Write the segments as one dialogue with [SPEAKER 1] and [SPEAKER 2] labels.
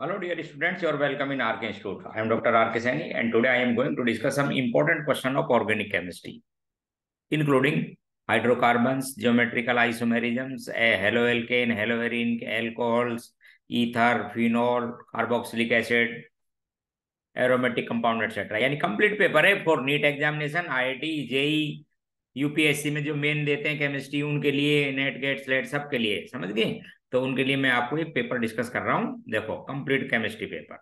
[SPEAKER 1] Hello, dear students. You are welcome in RK Institute. I am Dr. RK Saini, and today I am going to discuss some important question of organic chemistry, including hydrocarbons, geometrical isomerisms, haloalkane, haloarine, alcohols, ether, phenol, carboxylic acid, aromatic compound, etc. यानी complete paper है for NEET examination IIT JEE UPSC में जो main देते हैं chemistry उनके लिए net gate slate सबके लिए समझ गए तो उनके लिए मैं आपको एक पेपर डिस्कस कर रहा हूँ। देखो कंप्लीट केमिस्ट्री पेपर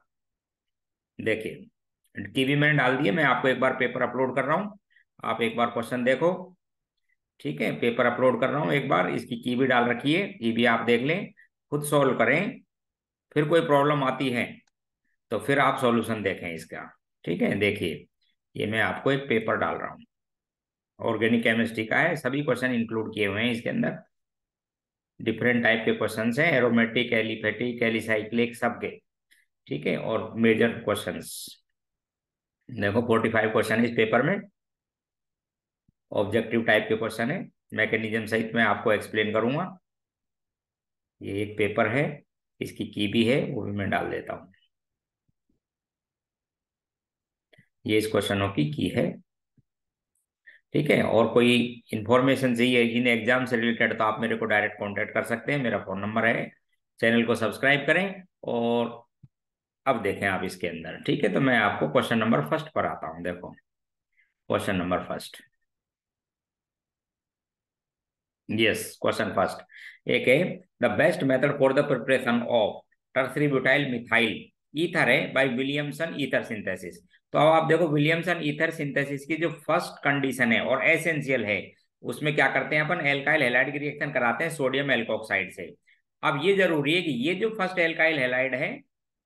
[SPEAKER 1] देखिए टीवी मैंने डाल दिए मैं आपको एक बार पेपर अपलोड कर रहा हूँ। आप एक बार क्वेश्चन देखो। ठीक है पेपर अपलोड कर रहा हूँ एक बार, इसकी की भी डाल रखी है की भी आप देख लें, खुद सॉल्व करें, फिर कोई प्रॉब्लम आती है तो फिर आप सॉल्यूशन देखें इसका। ठीक है, देखिए, ये मैं आपको एक पेपर डाल रहा हूँ। ऑर्गेनिक केमिस्ट्री का है, सभी क्वेश्चन इंक्लूड किए हुए हैं इसके अंदर। डिफरेंट टाइप के क्वेश्चन हैं एरोमेटिक एलिफेटिक एलिसाइक्लिक सबके ठीक है? और मेजर क्वेश्चन देखो फोर्टी फाइव क्वेश्चन इस पेपर में। ऑब्जेक्टिव टाइप के क्वेश्चन है। मैकेनिज्म सहित मैं आपको एक्सप्लेन करूँगा। ये एक पेपर है। इसकी की भी है, वो भी मैं डाल देता हूँ। ये इस क्वेश्चनों की की है। ठीक है? और कोई इन्फॉर्मेशन चाहिए इन एग्ज़ाम से रिलेटेड तो आप मेरे को डायरेक्ट कॉन्टेक्ट कर सकते हैं। मेरा फ़ोन नंबर है। चैनल को सब्सक्राइब करें और अब देखें आप इसके अंदर। ठीक है? तो मैं आपको क्वेश्चन नंबर फ़र्स्ट पर आता हूँ। देखो। Question number first yes question first एक है the best method for the preparation of tertiary butyl methyl ether है बाय विलियमसन ईथर सिंथेसिस तो अब आप देखो विलियमसन ईथर सिंथेसिस की जो फ़र्स्ट कंडीशन है और एसेंशियल है, उसमें क्या करते हैं अपन? एल्काइल हेलाइड की रिएक्शन कराते हैं सोडियम एल्कोक्साइड से। अब ये ज़रूरी है कि ये जो फ़र्स्ट एल्काइल हेलाइड है,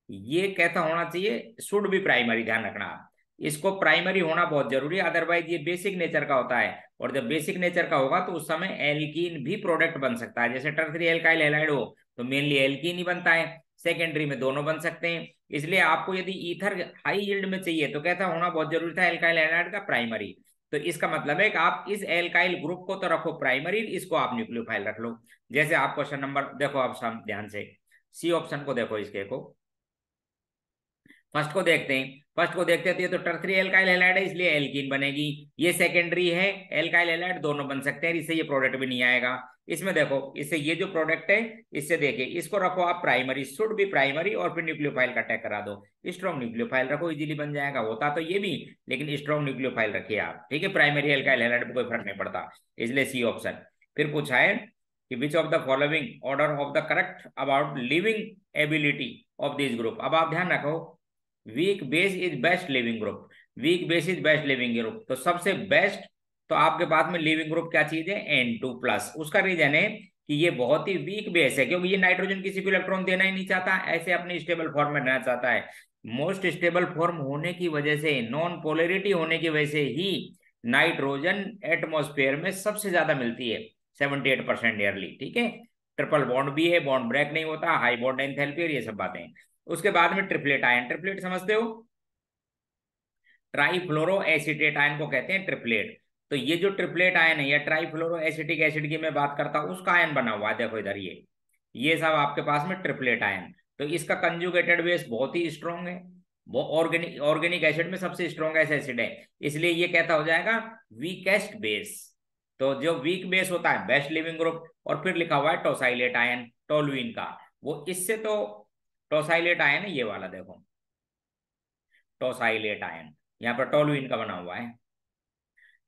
[SPEAKER 1] ये कैसा होना चाहिए? शुड भी प्राइमरी ध्यान रखना। इसको प्राइमरी होना बहुत ज़रूरी है अदरवाइज़ ये बेसिक नेचर का होता है। और जब बेसिक नेचर का होगा तो उस समय एल्कीन भी प्रोडक्ट बन सकता है। जैसे टर्सरी एल्काइल हेलाइड हो तो मेनली एल्कीन ही बनता है। सेकेंडरी में दोनों बन सकते हैं। इसलिए आपको यदि ईथर हाई यील्ड में चाहिए तो कैसा होना बहुत ज़रूरी था एल्काइल एनाइड का प्राइमरी तो इसका मतलब है कि आप इस एल्काइल ग्रुप को तो रखो प्राइमरी इसको आप न्यूक्लियोफाइल रख लो। जैसे आप क्वेश्चन नंबर देखो आप ध्यान से सी ऑप्शन को देखो इसके को। फ़र्स्ट को देखते हैं। फ़र्स्ट को देखते हैं तो टर्सरी एल्काइल हेलाइड है, इसलिए एल्कीन बनेगी। ये सेकेंडरी है, एल्काइल हेलाइड दोनों बन सकते हैं, इससे ये प्रोडक्ट भी नहीं आएगा। इसमें देखो, इससे ये जो प्रोडक्ट है, इससे देखिए, इसको रखो आप प्राइमरी शुड भी प्राइमरी और फिर न्यूक्लियोफाइल का टैग करा दो। स्ट्रॉन्ग न्यूक्लियोफाइल रखो इजीली बन जाएगा, होता तो ये भी, लेकिन स्ट्रॉन्ग न्यूक्लियोफाइल रखिए आप। ठीक है प्राइमरी एल्काइल हेलाइड में कोई फ़र्क नहीं पड़ता, इसलिए सी ऑप्शन फिर पूछा है कि which of the following order of the correct about leaving ability of this group अब आप ध्यान रखो weak base is best leaving group weak base is best leaving group तो सबसे बेस्ट तो आपके पास में लिविंग ग्रुप क्या चीज़ है? एन टू प्लस उसका रीजन है कि ये बहुत ही वीक बेस है, क्योंकि ये नाइट्रोजन किसी को इलेक्ट्रॉन देना ही नहीं चाहता, ऐसे अपने स्टेबल फॉर्म में रहना चाहता है। मोस्ट स्टेबल फॉर्म होने की वजह से नॉन पोलरिटी होने की वजह से ही नाइट्रोजन एटमोस्फेयर में सबसे ज़्यादा मिलती है सेवेंटी एट परसेंट ईयरली ठीक है? ट्रिपल बॉन्ड भी है बॉन्ड ब्रेक नहीं होता हाई बॉन्ड एंथैल्पी और ये सब बातें उसके बाद में ट्रिपलेट आयन ट्रिपलेट समझते हो? ट्राईफ्लोरो एसिटेट आयन को कहते हैं ट्रिपलेट तो ये जो ट्रिपलेट आयन है, या ट्राईफ्लोरो एसिटिक एसिड की मैं बात करता हूँ, उसका आयन बना हुआ है, देखो इधर ये. ये सब आपके पास में ट्रिपलेट आयन तो इसका कंजुगेटेड बेस बहुत ही स्ट्रॉन्ग है. वो ऑर्गेनिक ऑर्गेनिक एसिड में सबसे स्ट्रॉन्ग एसिड है. इसलिए ये कहता हो जाएगा वीकेस्ट बेस तो जो वीक बेस होता है बेस्ट लिविंग ग्रुप और फिर लिखा हुआ है टोसाइलेट आयन टोलुइन का. वो इससे तो टोसाइलेट आयन है ये वाला देखो। टोसाइलेट आयन, यहाँ पर टोलुइन का बना हुआ है।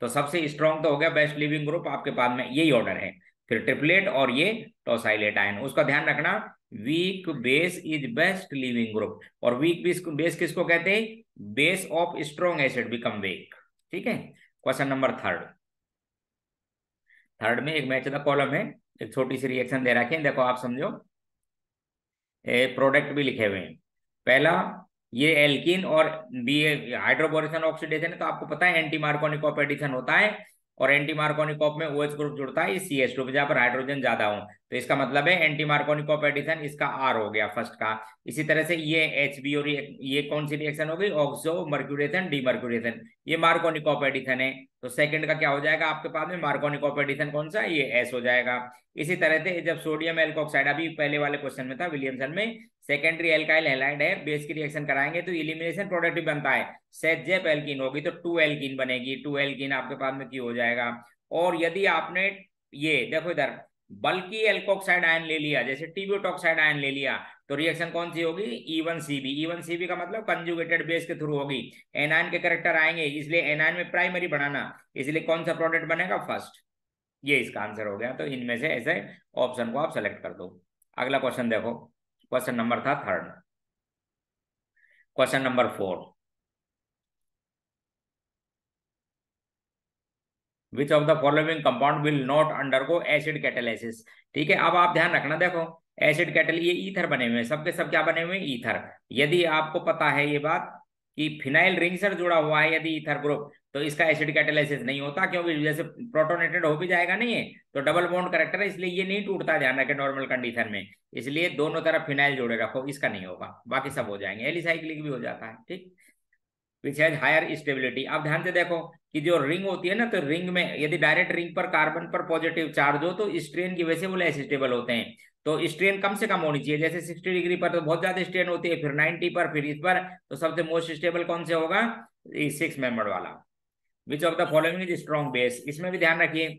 [SPEAKER 1] तो सबसे स्ट्रॉन्ग तो हो गया बेस्ट लिविंग ग्रुप आपके पास में यही ऑर्डर है। फिर ट्रिपलेट और ये टोसाइलेट आयन, उसका ध्यान रखना weak base is best leaving group और वीक बेस किसको कहते हैं? Base of strong acid become weak ठीक है? क्वेश्चन नंबर थर्ड थर्ड में एक मैच द कॉलम है, एक छोटी सी रिएक्शन दे रखे देखो आप समझो। प्रोडक्ट भी लिखे हुए हैं। पहला, ये एल्किन और बी हाइड्रोबोरेशन ऑक्सीडेशन है तो आपको पता है एंटी मार्कोनिक एडिशन होता है। और एंटी मार्कोनिकॉप में ओएच ग्रुप जुड़ता है सी एच टू जहाँ पर हाइड्रोजन ज़्यादा हो। तो इसका मतलब है एंटी मार्कोनिकॉप एडिशन इसका आर हो गया फ़र्स्ट का। इसी तरह से ये एच बी और ये, कौन सी रिएक्शन हो गई? ऑक्सो मर्क्यूरेशन डीमर्क्यूरेशन ये मार्कोनिकॉप एडिशन है। तो सेकंड का क्या हो जाएगा आपके पास में? मार्कोनिकॉप एडिशन कौन सा? ये एस हो जाएगा। इसी तरह से जब सोडियम एल्कोक्साइड अभी पहले वाले क्वेश्चन में था विलियमसन में सेकेंडरी एल्काइल हेलाइड है बेस की रिएक्शन कराएँगे तो इलिमिनेशन प्रोडक्ट भी बनता है। सेजेप एल्किन होगी तो टू एल्किन बनेगी। टू एल्किन आपके पास में की हो जाएगा? और यदि आपने ये, देखो इधर बल्कि एल्कोक्साइड आयन ले लिया, जैसे टीब्यूटॉक्साइड आयन ले लिया तो रिएक्शन कौन सी होगी? ई सी बी ई सी बी का मतलब कंजुगेटेड बेस के थ्रू होगी। एनायन के करेक्टर आएँगे, इसलिए एनायन में प्राइमरी बनाना। इसलिए कौन सा प्रोडक्ट बनेगा? फ़र्स्ट ये इसका आंसर हो गया तो इनमें से ऐसे ऑप्शन को आप सेलेक्ट कर दो। अगला क्वेश्चन देखो। क्वेश्चन नंबर था third question number four which of the following compound will not undergo acid catalysis ठीक है, अब आप ध्यान रखना, देखो एसिड कैटल ये ईथर बने हुए हैं। सबके सब क्या बने हुए हैं? ईथर यदि आपको पता है ये बात कि फिनाइल रिंग सर जुड़ा हुआ है यदि ईथर ग्रुप तो इसका एसिड कैटेलाइसिस नहीं होता क्योंकि जैसे प्रोटोनेटेड हो भी जाएगा नहीं है तो डबल बॉन्ड करेक्टर है, इसलिए ये नहीं टूटता ध्यान रखें नॉर्मल कंडीशन में। इसलिए दोनों तरफ़ फिनाइल जोड़े रखो, इसका नहीं होगा, बाकी सब हो जाएँगे, एलिसाइक्लिक भी हो जाता है, ठीक? हैज़ हायर स्टेबिलिटी आप ध्यान से देखो कि जो रिंग होती है ना तो रिंग में यदि डायरेक्ट रिंग पर कार्बन पर पॉजिटिव चार्ज हो तो स्ट्रेन की वजह से वो लेस स्टेबल होते हैं। तो स्ट्रेन कम से कम होनी चाहिए, जैसे सिक्सटी डिग्री पर तो बहुत ज़्यादा स्ट्रेन होती है, फिर नाइनटी पर, फिर इस पर तो सबसे मोस्ट स्टेबल कौन से होगा? सिक्स मेंबर वाला। Which of the following is strong base इसमें भी ध्यान रखिए।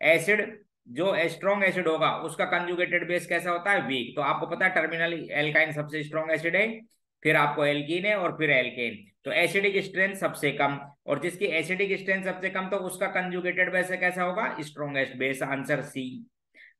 [SPEAKER 1] एसिड जो स्ट्रॉन्ग एसिड होगा, उसका कंजुगेटेड बेस कैसा होता है? वीक तो आपको पता है टर्मिनल एल्काइन सबसे स्ट्रॉन्ग एसिड है, फिर आपको एल्कीन है और फिर एल्केन तो एसिडिक स्ट्रेंथ सबसे कम। और जिसकी एसिडिक स्ट्रेंथ सबसे कम तो उसका कंजुगेटेड बेस कैसा होगा? Strongest base answer C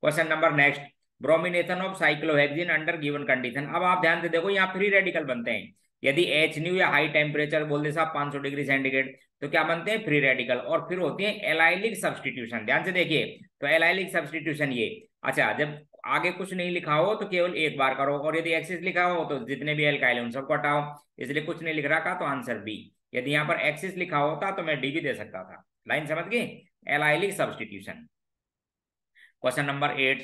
[SPEAKER 1] question number next bromination of cyclohexene under given condition अब आप ध्यान से देखो, यहाँ फ्री रेडिकल बनते हैं। यदि एच न्यू या हाई टेम्परेचर बोल दे साहब 500 डिग्री सेंटीग्रेड तो क्या बनते हैं? फ्री रेडिकल और फिर होती है एलाइलिक सब्सटीट्यूशन ध्यान से देखिए तो एलाइलिक सब्सटीट्यूशन ये अच्छा जब आगे कुछ नहीं लिखा हो तो केवल एक बार करो, और यदि एक्सिस लिखा हो तो जितने भी एल्काइल उन सबको हटाओ, इसलिए कुछ नहीं लिख रखा तो आंसर बी यदि यहाँ पर एक्सिस लिखा होता तो मैं डी भी दे सकता था। लाइन समझ गई allylic substitution question number eight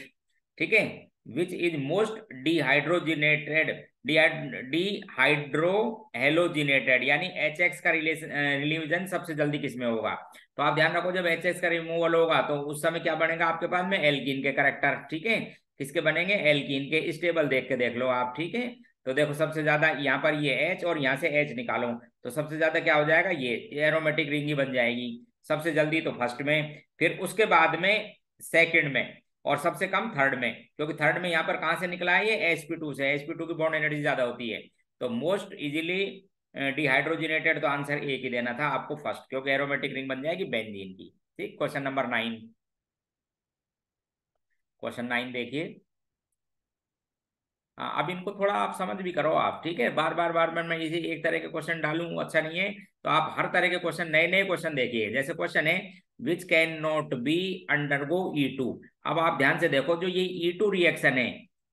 [SPEAKER 1] ठीक है? Which is most dehydrogenated dehydrohalogenated यानी एच एक्स का रिलेशन रिलीजन सबसे जल्दी किसमें होगा? तो आप ध्यान रखो, जब एच एक्स का रिमूवल होगा तो उस समय क्या बनेगा आपके पास में? एल्किन के करेक्टर ठीक है? किसके बनेंगे? एल्किन के स्टेबल देख के देख लो आप, ठीक है? तो देखो, सबसे ज़्यादा यहाँ पर ये एच और यहाँ से एच निकालो तो सबसे ज़्यादा क्या हो जाएगा? ये एरोमेटिक रिंग ही बन जाएगी, सबसे जल्दी तो फ़र्स्ट में, फिर उसके बाद में सेकंड में और सबसे कम थर्ड में, क्योंकि थर्ड में यहाँ पर कहाँ से निकला है ये? एसपी से। एसपी की बॉन्ड एनर्जी ज़्यादा होती है। तो मोस्ट इजिली डिहाइड्रोजिनेटेड तो आंसर एक ही देना था आपको फ़र्स्ट क्योंकि एरोमेटिक रिंग बन जाएगी बेंजीन की। ठीक? Question number nine question nine देखिए। हाँ अब इनको थोड़ा आप समझ भी करो आप, ठीक है? बार बार बार बार मैं इसी एक तरह के क्वेश्चन डालू अच्छा नहीं है। तो आप हर तरह के क्वेश्चन नए नए क्वेश्चन देखिए। जैसे क्वेश्चन है which can not be undergo E two अब आप ध्यान से देखो जो ये ई टू रिएक्शन है,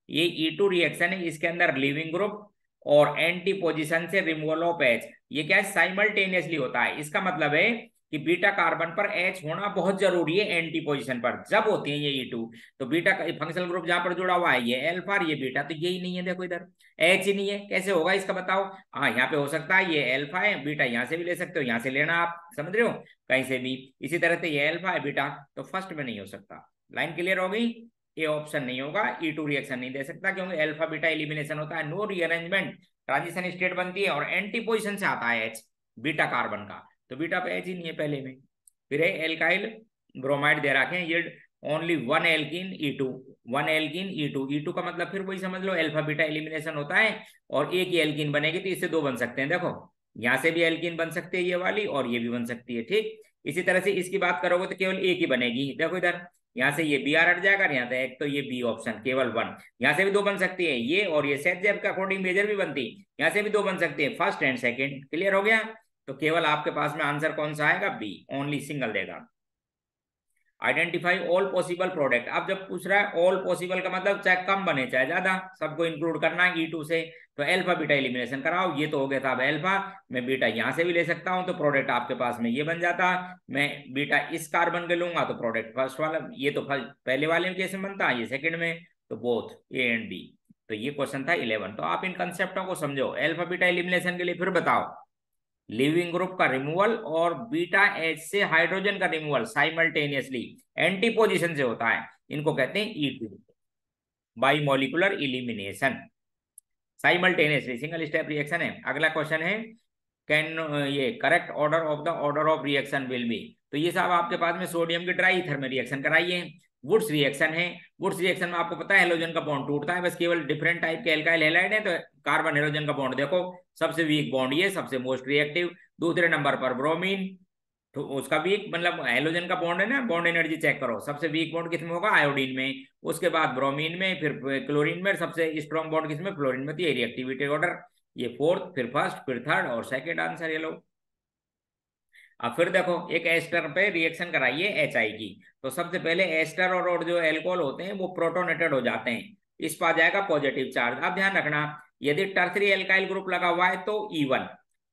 [SPEAKER 1] ये ई टू रिएक्शन है, इसके अंदर लिविंग ग्रुप और एंटी पोजिशन से रिमूवल ऑफ़ एच ये क्या है? साइमल्टेनियसली होता है। इसका मतलब है कि बीटा कार्बन पर एच होना बहुत ज़रूरी है एंटी पोजिशन पर। जब होती है ये ई टू तो बीटा फंक्शनल ग्रुप जहाँ पर जुड़ा हुआ है, ये एल्फा ये बीटा तो यही नहीं है देखो इधर। एच ही नहीं है, कैसे होगा इसका बताओ? हाँ यहाँ पे हो सकता है ये एल्फा है बीटा यहाँ से भी ले सकते हो, यहाँ से लेना आप, समझ रहे हो? कहीं से भी। इसी तरह से ये एल्फा है बीटा तो फ़र्स्ट में नहीं हो सकता। लाइन क्लियर हो गई? ये ऑप्शन नहीं होगा ई टू रिएक्शन नहीं दे सकता, क्योंकि एल्फा बीटा एलिमिनेशन होता है नो रीअरेंजमेंट ट्रांजिशन स्टेट बनती है और एंटी पोजिशन से आता है एच बीटा कार्बन का। तो बीटा पे ही नहीं है पहले में। फिर है एल्काइल ब्रोमाइड दे रखे हैं। ये only one alkene E two one alkene E two E two का मतलब फिर वही समझ लो एल्फा बीटा एलिमिनेशन होता है और एक ही एल्किन बनेगी तो इससे दो बन सकते हैं। देखो, यहाँ से भी एल्किन बन सकती है ये वाली और ये भी बन सकती है, ठीक? इसी तरह से इसकी बात करोगे तो केवल एक ही बनेगी। देखो इधर, यहाँ से ये बी आर हट जाएगा यहाँ से एक तो ये बी ऑप्शन केवल वन यहाँ से भी दो बन सकती है ये और ये सेट जेब का अकॉर्डिंग मेजर भी बनती। है यहाँ से भी दो बन सकती है। फ़र्स्ट एंड सेकेंड क्लियर हो गया? तो केवल आपके पास में आंसर कौन सा आएगा? बी ओनली सिंगल देगा। आइडेंटिफाई ऑल पॉसिबल प्रोडक्ट अब जब पूछ रहा है ऑल पॉसिबल का मतलब चाहे कम बने, चाहे ज़्यादा, सबको इंक्लूड करना है ई टू से तो एल्फा बीटा एलिमिनेशन कराओ। ये तो हो गया था अब एल्फा मैं बीटा यहाँ से भी ले सकता हूँ तो प्रोडक्ट आपके पास में ये बन जाता। मैं बीटा इस कार्बन के लूँगा तो प्रोडक्ट फ़र्स्ट वाला, ये तो पहले वाले में कैसे बनता है? ये सेकंड में तो बोथ ए एंड बी तो ये क्वेश्चन था इलेवन तो आप इन कंसेप्टों को समझो। एल्फा बीटा एलिमिनेशन के लिए फिर बताओ। लिविंग ग्रुप का रिमूवल और बीटा एच से हाइड्रोजन का रिमूवल साइमल्टेनियसली एंटी पोजिशन से होता है। इनको कहते हैं E bimolecular elimination simultaneously single step reaction है। अगला क्वेश्चन है कैन ये correct order of the order of reaction will be तो ये सब आपके पास में सोडियम की ड्राई ईथर में रिएक्शन कराइए। वुड्स रिएक्शन है। वुड्स रिएक्शन में आपको पता है हेलोजन का बॉन्ड टूटता है। बस केवल डिफरेंट टाइप के एल्काइल हेलाइड है तो कार्बन हेलोजन का बॉन्ड देखो, सबसे वीक बॉन्ड ये, सबसे मोस्ट रिएक्टिव दूसरे नंबर पर ब्रोमीन तो उसका वीक मतलब हेलोजन का बॉन्ड है ना बॉन्ड एनर्जी चेक करो। सबसे वीक बॉन्ड किसमें होगा? आयोडीन में। उसके बाद ब्रोमीन में, फिर क्लोरीन में, सबसे स्ट्रॉन्ग बॉन्ड किसमें फ्लोरीन में। ये रिएक्टिविटी ऑर्डर ये फोर्थ फिर फ़र्स्ट फिर थर्ड और सेकेंड आंसर ये लो। अब फिर देखो एक एस्टर पे रिएक्शन कराइए एच आई की तो सबसे पहले एस्टर और, और जो एल्कोहल होते हैं वो प्रोटोनेटेड हो जाते हैं। इस पर आ जाएगा पॉजिटिव चार्ज अब ध्यान रखना यदि टर्सरी एल्काइल ग्रुप लगा हुआ है तो ईवन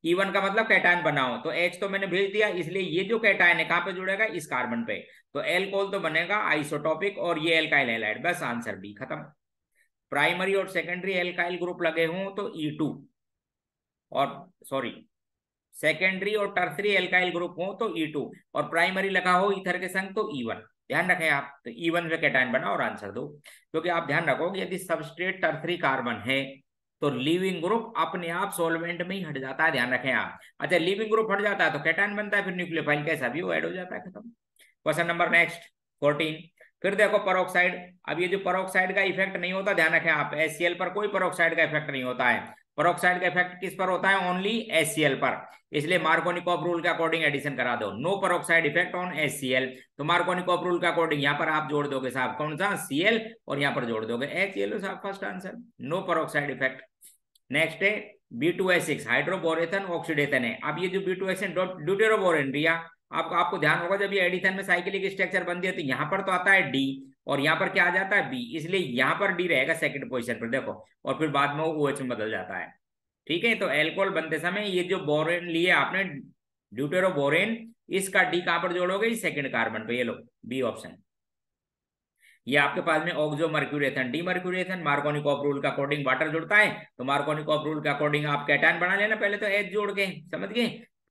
[SPEAKER 1] e ईवन का मतलब कैटायन बनाओ। तो एच तो मैंने भेज दिया इसलिए ये जो कैटायन है कहाँ पे जुड़ेगा? इस कार्बन पे। तो एल्कोहल तो बनेगा आइसोटॉपिक और ये एल्काइल हेलाइड बस आंसर बी खत्म। प्राइमरी और सेकेंडरी एल्काइल ग्रुप लगे हों तो ई e और सॉरी सेकेंडरी और टर्सरी एल्काइल ग्रुप हो तो ई e टू और प्राइमरी लगा हो ईथर के संग तो ई e वन ध्यान रखें आप तो ई वन में कैटाइन बना और आंसर दो, क्योंकि आप ध्यान रखो यदि सबस्ट्रेट टर्सरी कार्बन है तो लिविंग ग्रुप अपने आप सोलवेंट में ही हट जाता है, ध्यान रखें आप। अच्छा लिविंग ग्रुप हट जाता है तो कैटाइन बनता है, फिर न्यूक्लियोफाइल कैसा? भी वो ऐड हो जाता है खत्म। क्वेश्चन नंबर नेक्स्ट फोर्टीन फिर देखो परोक्साइड अब ये जो परोक्साइड का इफ़ेक्ट नहीं होता, ध्यान रखें आप एस पर कोई परोक्साइड का इफ़ेक्ट नहीं होता है। परोक्साइड का इफ़ेक्ट किस पर होता है? ओनली एस पर। इसलिए मार्कोनिकॉप रूल के अकॉर्डिंग एडिशन करा दो। No peroxide effect on S तो मार्कोनिकॉप रूल के अकॉर्डिंग यहाँ पर आप जोड़ दोगे साहब। कौन सा? सीएल और यहाँ पर जोड़ दोगे। एच साहब first answer no peroxide effect next है B two S six hydroboration oxidation है। अब ये जो बी टू एस ड्यूटेरोबोरेन रिया आपको आपको ध्यान होगा जब ये एडिशन में साइकिलिक स्ट्रक्चर बनती है तो यहाँ पर तो आता है डी और यहाँ पर क्या आ जाता है? बी इसलिए यहाँ पर डी रहेगा सेकंड पोजीशन पर, देखो, और फिर बाद में वो ओ OH में बदल जाता है। ठीक है? तो एल्कोहल बनते समय ये जो बोरेन लिए आपने ड्यूटेरो बोरेन इसका डी कहाँ पर जोड़ोगे? सेकंड कार्बन पे, ये लो बी ऑप्शन ये आपके पास में oxymercuration demercuration Markovnikov rule का अकॉर्डिंग वाटर जुड़ता है तो मार्कोनिकॉप रूल का अकॉर्डिंग आप कैटान बना लेना पहले तो एच जोड़ के, समझ गए?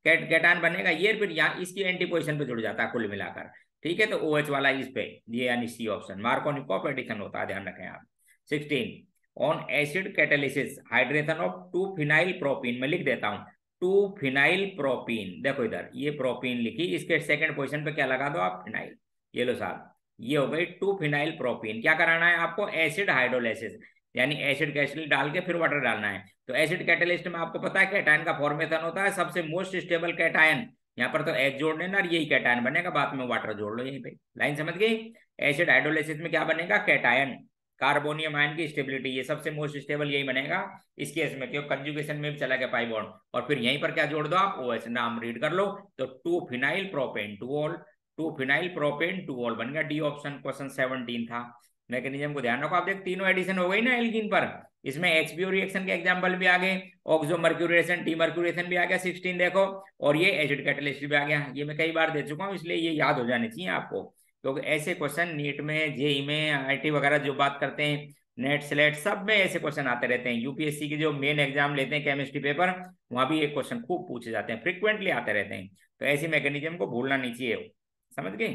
[SPEAKER 1] कैटान बनेगा, ये फिर यहाँ, इसकी एंटी पोजिशन पे जुड़ जाता है कुल मिलाकर। ठीक है तो ओ OH वाला इस पे, ये यानी सी ऑप्शन मार्कोनिकॉप एडिशन होता है, ध्यान रखें आप। Sixteen on acid catalysis hydration of two phenyl propene मैं लिख देता हूँ टू फिनाइल प्रोपीन देखो इधर, ये प्रोपीन लिखी, इसके सेकंड पोजीशन पे क्या लगा दो आप? फिनाइल ये लो साहब, ये हो गई टू फिनाइल प्रोपीन क्या कराना है आपको? एसिड हाइड्रोलाइसिस यानी एसिड कैटलिस्ट डाल के फिर वाटर डालना है। तो एसिड कैटेलिस्ट में आपको पता है कैटायन का फॉर्मेशन होता है, सबसे मोस्ट स्टेबल कैटायन यहाँ पर तो एच जोड़ देना और यही कैटायन बनेगा, बाद में वाटर जोड़ लो यहीं पे। लाइन समझ गई? एसिड हाइड्रोलाइसिस में क्या बनेगा? कैटायन कार्बोनियम आयन की स्टेबिलिटी ये सबसे मोस्ट स्टेबल यही बनेगा। इस केस में क्योंकि कंजुगेशन में भी चला गया बॉन्ड और फिर यहीं पर क्या जोड़ दो आप? ओ एस नाम रीड कर लो। तो two phenyl propane two ol two phenyl propane two ol बन गया डी ऑप्शन क्वेश्चन सेवनटीन था। मैकेनिज्म को ध्यान रखो। आप देख, तीनों एडिशन हो गई ना एल्किन पर। इसमें एचबीओ रिएक्शन के एग्जांपल भी आ गए ऑक्सो मर्क्यूरेशन टी मर्क्यूरेशन भी आ गया सिक्सटीन देखो, और ये एसिड कैटलिस्ट भी आ गया। ये मैं कई बार दे चुका हूँ, इसलिए ये याद हो जाने चाहिए आपको। क्योंकि तो ऐसे क्वेश्चन नीट में जेई में आईटी वगैरह जो बात करते हैं नेट सेलेट सब में ऐसे क्वेश्चन आते रहते हैं। यूपीएससी के जो मेन एग्ज़ाम लेते हैं केमिस्ट्री पेपर वहाँ भी ये क्वेश्चन खूब पूछे जाते हैं। फ्रिक्वेंटली आते रहते हैं। तो ऐसी मैकेनिज्म को भूलना नहीं चाहिए। समझ गए?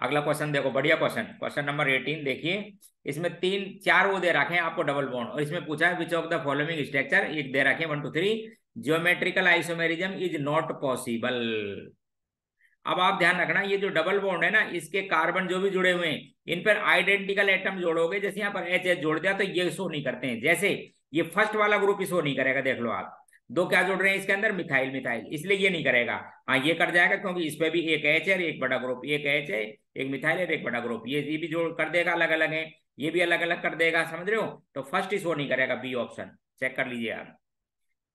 [SPEAKER 1] अगला क्वेश्चन देखो, बढ़िया क्वेश्चन क्वेश्चन नंबर एटीन देखिए। इसमें तीन, चार वो दे रखे हैं आपको डबल बॉन्ड और इसमें पूछा है which of the following structure एक दे रखे one two three geometrical isomerism is not possible अब आप ध्यान रखना, ये जो डबल बॉन्ड है ना, इसके कार्बन जो भी जुड़े हुए हैं, इन पर आइडेंटिकल एटम जोड़ोगे, जैसे यहाँ पर एच एच जोड़ दिया तो ये शो नहीं करते हैं। जैसे ये फ़र्स्ट वाला ग्रुप ही शो नहीं करेगा, देख लो आप। दो क्या जोड़ रहे हैं इसके अंदर? मिथाइल मिथाइल इसलिए ये नहीं करेगा। हाँ ये कर जाएगा, क्योंकि इस पर भी एक एच है एक बड़ा ग्रुप एक एच है। एक मिथाइल एक बड़ा ग्रुप ये ये भी जोड़ कर देगा अलग अलग है। ये भी अलग अलग कर देगा, समझ रहे हो? तो फ़र्स्ट ही शो नहीं करेगा बी ऑप्शन चेक कर लीजिए आप।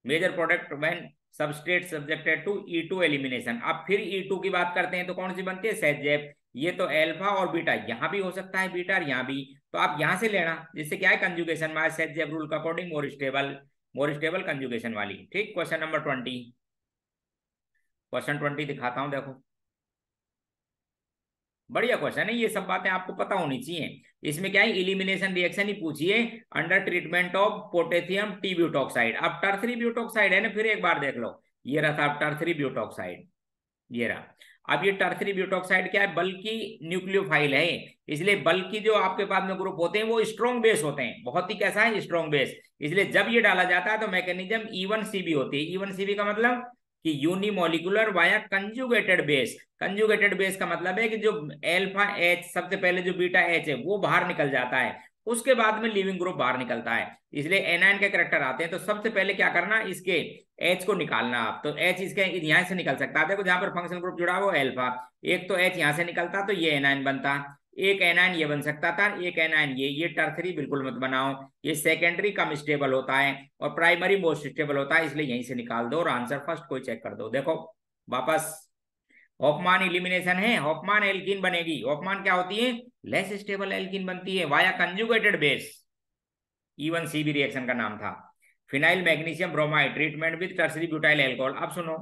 [SPEAKER 1] Major product when substrate subjected to E two elimination अब फिर ई e टू की बात करते हैं तो कौन सी बनती है? सेजेप ये तो एल्फा और बीटा यहाँ भी हो सकता है बीटा और यहाँ भी। तो आप यहाँ से लेना, जिससे क्या है? कंजुगेशन में सेजेप रूल का according more stable more stable conjugation वाली। ठीक? Question number twenty question twenty दिखाता हूँ, देखो। बढ़िया क्वेश्चन है। ये सब बातें आपको पता होनी चाहिए। इसमें क्या है? इलिमिनेशन रिएक्शन ही पूछिए। Under treatment of potassium T butoxide अब टर्सरी ब्यूटोक्साइड है ना? फिर एक बार देख लो। ये रहा था टर्सरी ब्यूटोक्साइड ये रहा। अब ये टर्सरी ब्यूटोक्साइड क्या है? बल्कि न्यूक्लियोफाइल है। इसलिए बल्कि जो आपके पास में ग्रुप होते हैं, वो स्ट्रॉन्ग बेस होते हैं। बहुत ही कैसा है? स्ट्रॉन्ग बेस इसलिए जब ये डाला जाता है तो मैकेनिज्म इवन सीबी होती है। इवन सीबी का मतलब कि unimolecular via conjugated base conjugated base का मतलब है कि जो एल्फा एच सबसे पहले जो बीटा एच है, वो बाहर निकल जाता है। उसके बाद में लिविंग ग्रुप बाहर निकलता है। इसलिए एनाइन के करेक्टर आते हैं तो सबसे पहले क्या करना, इसके एच को निकालना आप। तो एच इसके यहाँ से निकल सकता है। देखो जहाँ पर फ़ंक्शन ग्रुप जुड़ा हुआ एल्फा एक तो एच यहाँ से निकलता तो ये एनाइन बनता। एक एनाइन ये बन सकता था, एक एनाइन ये ये टर्सरी बिल्कुल मत बनाओ। ये सेकेंडरी कम स्टेबल होता है और प्राइमरी मोस्ट स्टेबल होता है, इसलिए यहीं से निकाल दो और आंसर फ़र्स्ट कोई चेक कर दो। देखो, वापस। हॉपमान इलिमिनेशन है हॉपमान एल्किन बनेगी। हॉपमान क्या होती है? लेस स्टेबल एल्किन बनती है via conjugated base E one C reaction का नाम था। Phenyl magnesium bromide treatment with tertiary butyl alcohol अब सुनो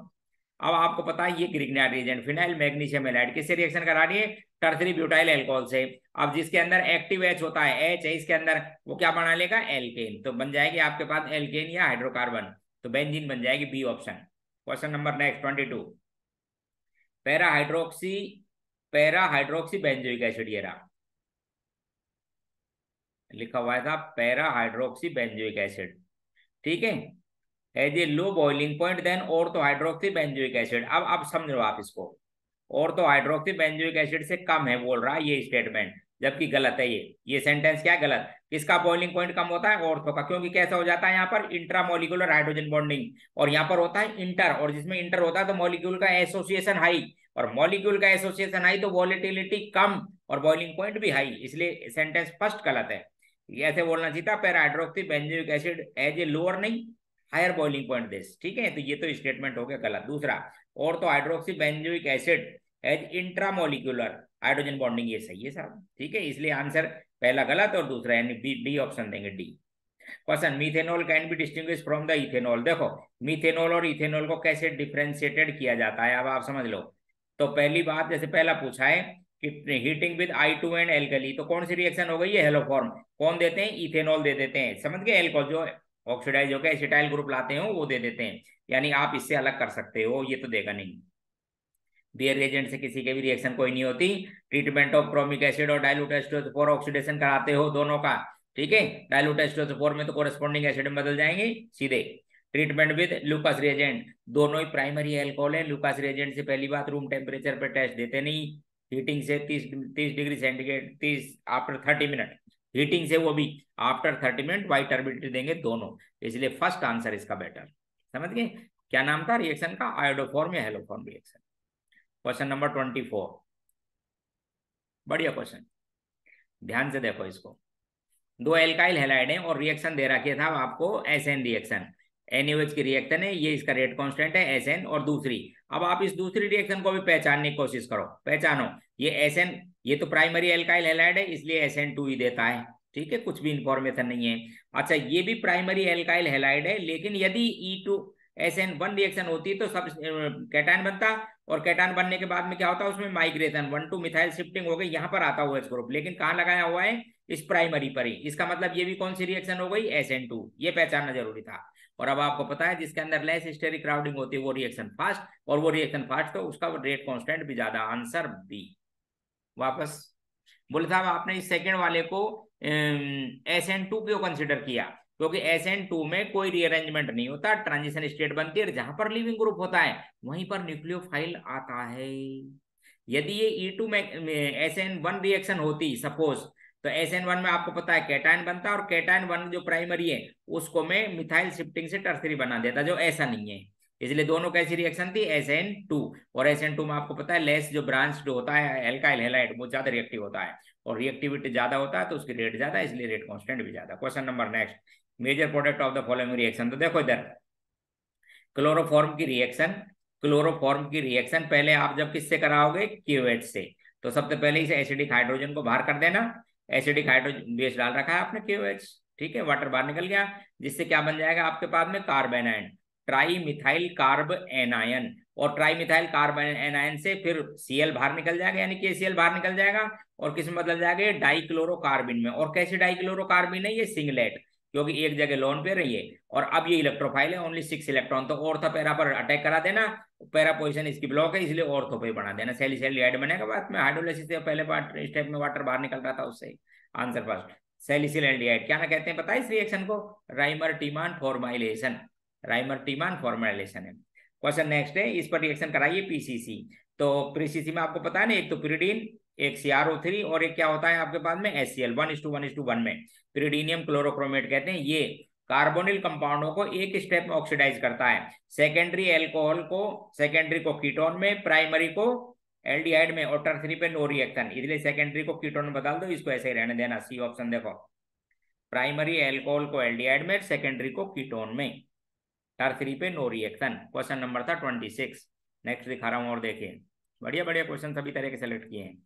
[SPEAKER 1] अब आपको पता है ये Grignard reagent phenyl, magnesium, halide, किससे रिएक्शन करा रही है? टर्सरी ब्यूटाइल एल्कोहल से। अब जिसके अंदर एक्टिव एच होता है एच है इसके अंदर, वो क्या बना लेगा? एल्केन तो बन जाएगी आपके पास एल्केन या हाइड्रोकार्बन तो बेंजीन बन जाएगी B option question number next twenty two para hydroxy para hydroxy benzoic acid ये रहा। लिखा हुआ था पैरा हाइड्रोक्सी बेंजोइक एसिड ठीक है? Has a low boiling point, then ortho hydroxy benzoic acid अब अब समझो आप इसको। और तो हाइड्रोक्सी बेंजोइक एसिड से कम है, बोल रहा है ये स्टेटमेंट जबकि गलत है ये। ये सेंटेंस क्या गलत? किसका बॉइलिंग पॉइंट कम होता है? ऑर्थो का। क्योंकि कैसा हो जाता है यहाँ पर? इंट्रामोलिकुलर हाइड्रोजन बॉन्डिंग और यहाँ पर होता है इंटर और जिसमें इंटर होता है तो मॉलिक्यूल का एसोसिएशन हाई और मॉलिक्यूल का एसोसिएशन हाई तो वॉलिटिलिटी कम और बॉइलिंग पॉइंट भी हाई इसलिए सेंटेंस फ़र्स्ट गलत है। ऐसे बोलना चाहिए था parahydroxy benzoic acid has a lower नहीं हायर बॉइलिंग पॉइंट दिस, ठीक है? तो ये तो स्टेटमेंट हो गया गलत। दूसरा ortho hydroxy benzoic acid has intramolecular hydrogen bonding ये सही है साहब, ठीक है? इसलिए आंसर पहला गलत और दूसरा, यानी बी डी ऑप्शन देंगे D question methanol can be distinguish from the ethanol देखो मीथेनॉल और इथेनॉल को कैसे डिफ्रेंशिएटेड किया जाता है, अब आप समझ लो। तो पहली बात, जैसे पहला पूछा है कि heating with I two and alkali तो कौन सी रिएक्शन हो गई? है हेलोफॉर्म कौन देते हैं? इथेनॉल दे देते हैं। समझ गए एल्कोहल जो ऑक्सीडाइज होकर एसिटाइल ग्रुप लाते हो, वो दे देते हैं। यानी आप इससे अलग कर सकते हो, ये तो देगा नहीं। बियर एजेंट से किसी के भी रिएक्शन कोई नहीं होती। ट्रीटमेंट ऑफ़ क्रोमिक एसिड और डायलूट फॉर ऑक्सीडेशन कराते हो दोनों का। ठीक है? डायलूट फोर में तो कोरेस्पॉन्डिंग एसिड में बदल जाएँगे, सीधे। ट्रीटमेंट विद लुकास रिएजेंट दोनों ही प्राइमरी एल्कोहल है। लुकास रिएजेंट से पहली बात रूम टेम्परेचर पर टेस्ट देते नहीं। हीटिंग से तीस तीस डिग्री सेंटीग्रेड तीस आफ्टर थर्टी मिनट हीटिंग से वो भी after thirty minute white turbidity देंगे दोनों। इसलिए फ़र्स्ट आंसर इसका बेटर समझ गए? क्या नाम था? रिएक्शन का? आयोडोफॉर्म या haloform reaction question number twenty बढ़िया क्वेश्चन ध्यान से देखो इसको। दो एल्काइल हेलाइड है और रिएक्शन दे रखिए था आपको एस एन रिएक्शन एनयूएच की रिएक्शन है, ये इसका रेट कांस्टेंट है एस एन और दूसरी। अब आप इस दूसरी रिएक्शन को भी पहचानने की कोशिश करो। पहचानो। ये एस एन ये तो प्राइमरी एल्काइल हेलाइड है, इसलिए एस एन टू ही देता है। ठीक है, कुछ भी इंफॉर्मेशन नहीं है। अच्छा ये भी प्राइमरी एल्काइल हेलाइड है, लेकिन यदि E two S N one reaction होती है तो सब कैटान बनता और कैटान बनने के बाद में क्या होता है, उसमें migration one two methyl shifting हो गई, यहाँ पर आता हुआ ग्रुप लेकिन कहाँ लगाया हुआ है? इस प्राइमरी पर ही। इसका मतलब ये भी कौन सी रिएक्शन हो गई? एस एन टू ये पहचानना ज़रूरी था। और अब आपको पता है, जिसके अंदर लेस स्टेरिक क्राउडिंग होती है, वो रिएक्शन फास्ट और वो रिएक्शन फास्ट तो उसका रेट कॉन्स्टेंट भी ज़्यादा। आंसर बी वापस बोले साहब, आपने इस सेकेंड वाले को एस एन टू क्यों कंसिडर किया? क्योंकि एस एन टू में कोई रीअरेंजमेंट नहीं होता ट्रांजिशन स्टेट बनती है जहाँ पर लिविंग ग्रुप होता है, वहीं पर न्यूक्लियोफाइल आता है। यदि ये ई टू में एस एन वन रिएक्शन होती सपोज़ तो एस एन वन में आपको पता है कैटाइन बनता है और कैटाइन वन जो प्राइमरी है, उसको मैं मिथाइल शिफ्टिंग से टर्सरी बना देता, जो ऐसा नहीं है। इसलिए दोनों कैसी रिएक्शन थी एस एन टू और एस एन टू में आपको पता है लेस जो ब्रांच जो होता है एल्काइल हेलाइड वो ज़्यादा रिएक्टिव होता है। और रिएक्टिविटी ज़्यादा होता है तो उसकी रेट ज़्यादा है, इसलिए रेट कॉन्स्टेंट भी ज़्यादा question number next major product of the following reaction तो देखो इधर क्लोरोफॉर्म की रिएक्शन क्लोरोफॉर्म की रिएक्शन पहले आप जब किससे कराओगे? क्यूएच से। तो सबसे पहले इसे एसिडिक हाइड्रोजन को बाहर कर देना। एसिडिक हाइड्रोजन बेस डाल रखा है आपने क्यूएच ठीक है वाटर बाहर निकल गया, जिससे क्या बन जाएगा आपके पास में carbanion tri methyl carb anion और ट्राई मिथाइल कार्ब एनायन से फिर सीएल बाहर निकल जाएगा, यानी के सीएल बाहर निकल जाएगा, और किसमें बदल जाएगा? ये डाइक्लोरोकार्बिन में। और कैसे डाइक्लोरोकार्बिन है? ये सिंगलेट, क्योंकि एक जगह लोन पे रही है और अब ये इलेक्ट्रोफाइल है ओनली सिक्स इलेक्ट्रॉन तो ऑर्थो पैरा पर अटैक करा देना। पैरा पोजिशन इसकी ब्लॉक है, इसलिए ऑर्थो पे बना देना। सेल सेल एड बनेगा बाद में। हाइड्रोलिसिस से पहले स्टेप में वाटर बाहर निकल रहा था उससे। आंसर फ़र्स्ट सेलिसिल एल्डिहाइड क्या ना कहते हैं? पता है इस रिएक्शन को। Reimer Tiemann formylation Reimer Tiemann formylation है। क्वेश्चन नेक्स्ट है, इस पर रिएक्शन कराइए पीसीसी तो पीसीसी में आपको पता है एक तो पिरिडीन एक सीआरओ थ्री और एक क्या होता है आपके पास में? S C L one is to one is to one में। पिरिडीनियम क्लोरोक्रोमेट कहते हैं, ये कार्बोनिल कंपाउंडों को एक स्टेप में ऑक्सीडाइज करता है। सेकेंडरी एल्कोहल को सेकेंडरी को कीटोन में प्राइमरी को एल्डिहाइड में और टर्सरी पे नो रिएक्शन इसलिए सेकेंडरी को कीटोन में बदल दो, इसको ऐसे ही रहने देना। सी ऑप्शन देखो। प्राइमरी एल्कोहल को एल्डिहाइड में सेकेंडरी को कीटोन में। टर्सरी पे नो रिएक्शन क्वेश्चन नंबर था ट्वेंटी सिक्स नेक्स्ट दिखा रहा हूँ और देखिए। बढ़िया बढ़िया क्वेश्चन सभी तरह के सेलेक्ट किए हैं।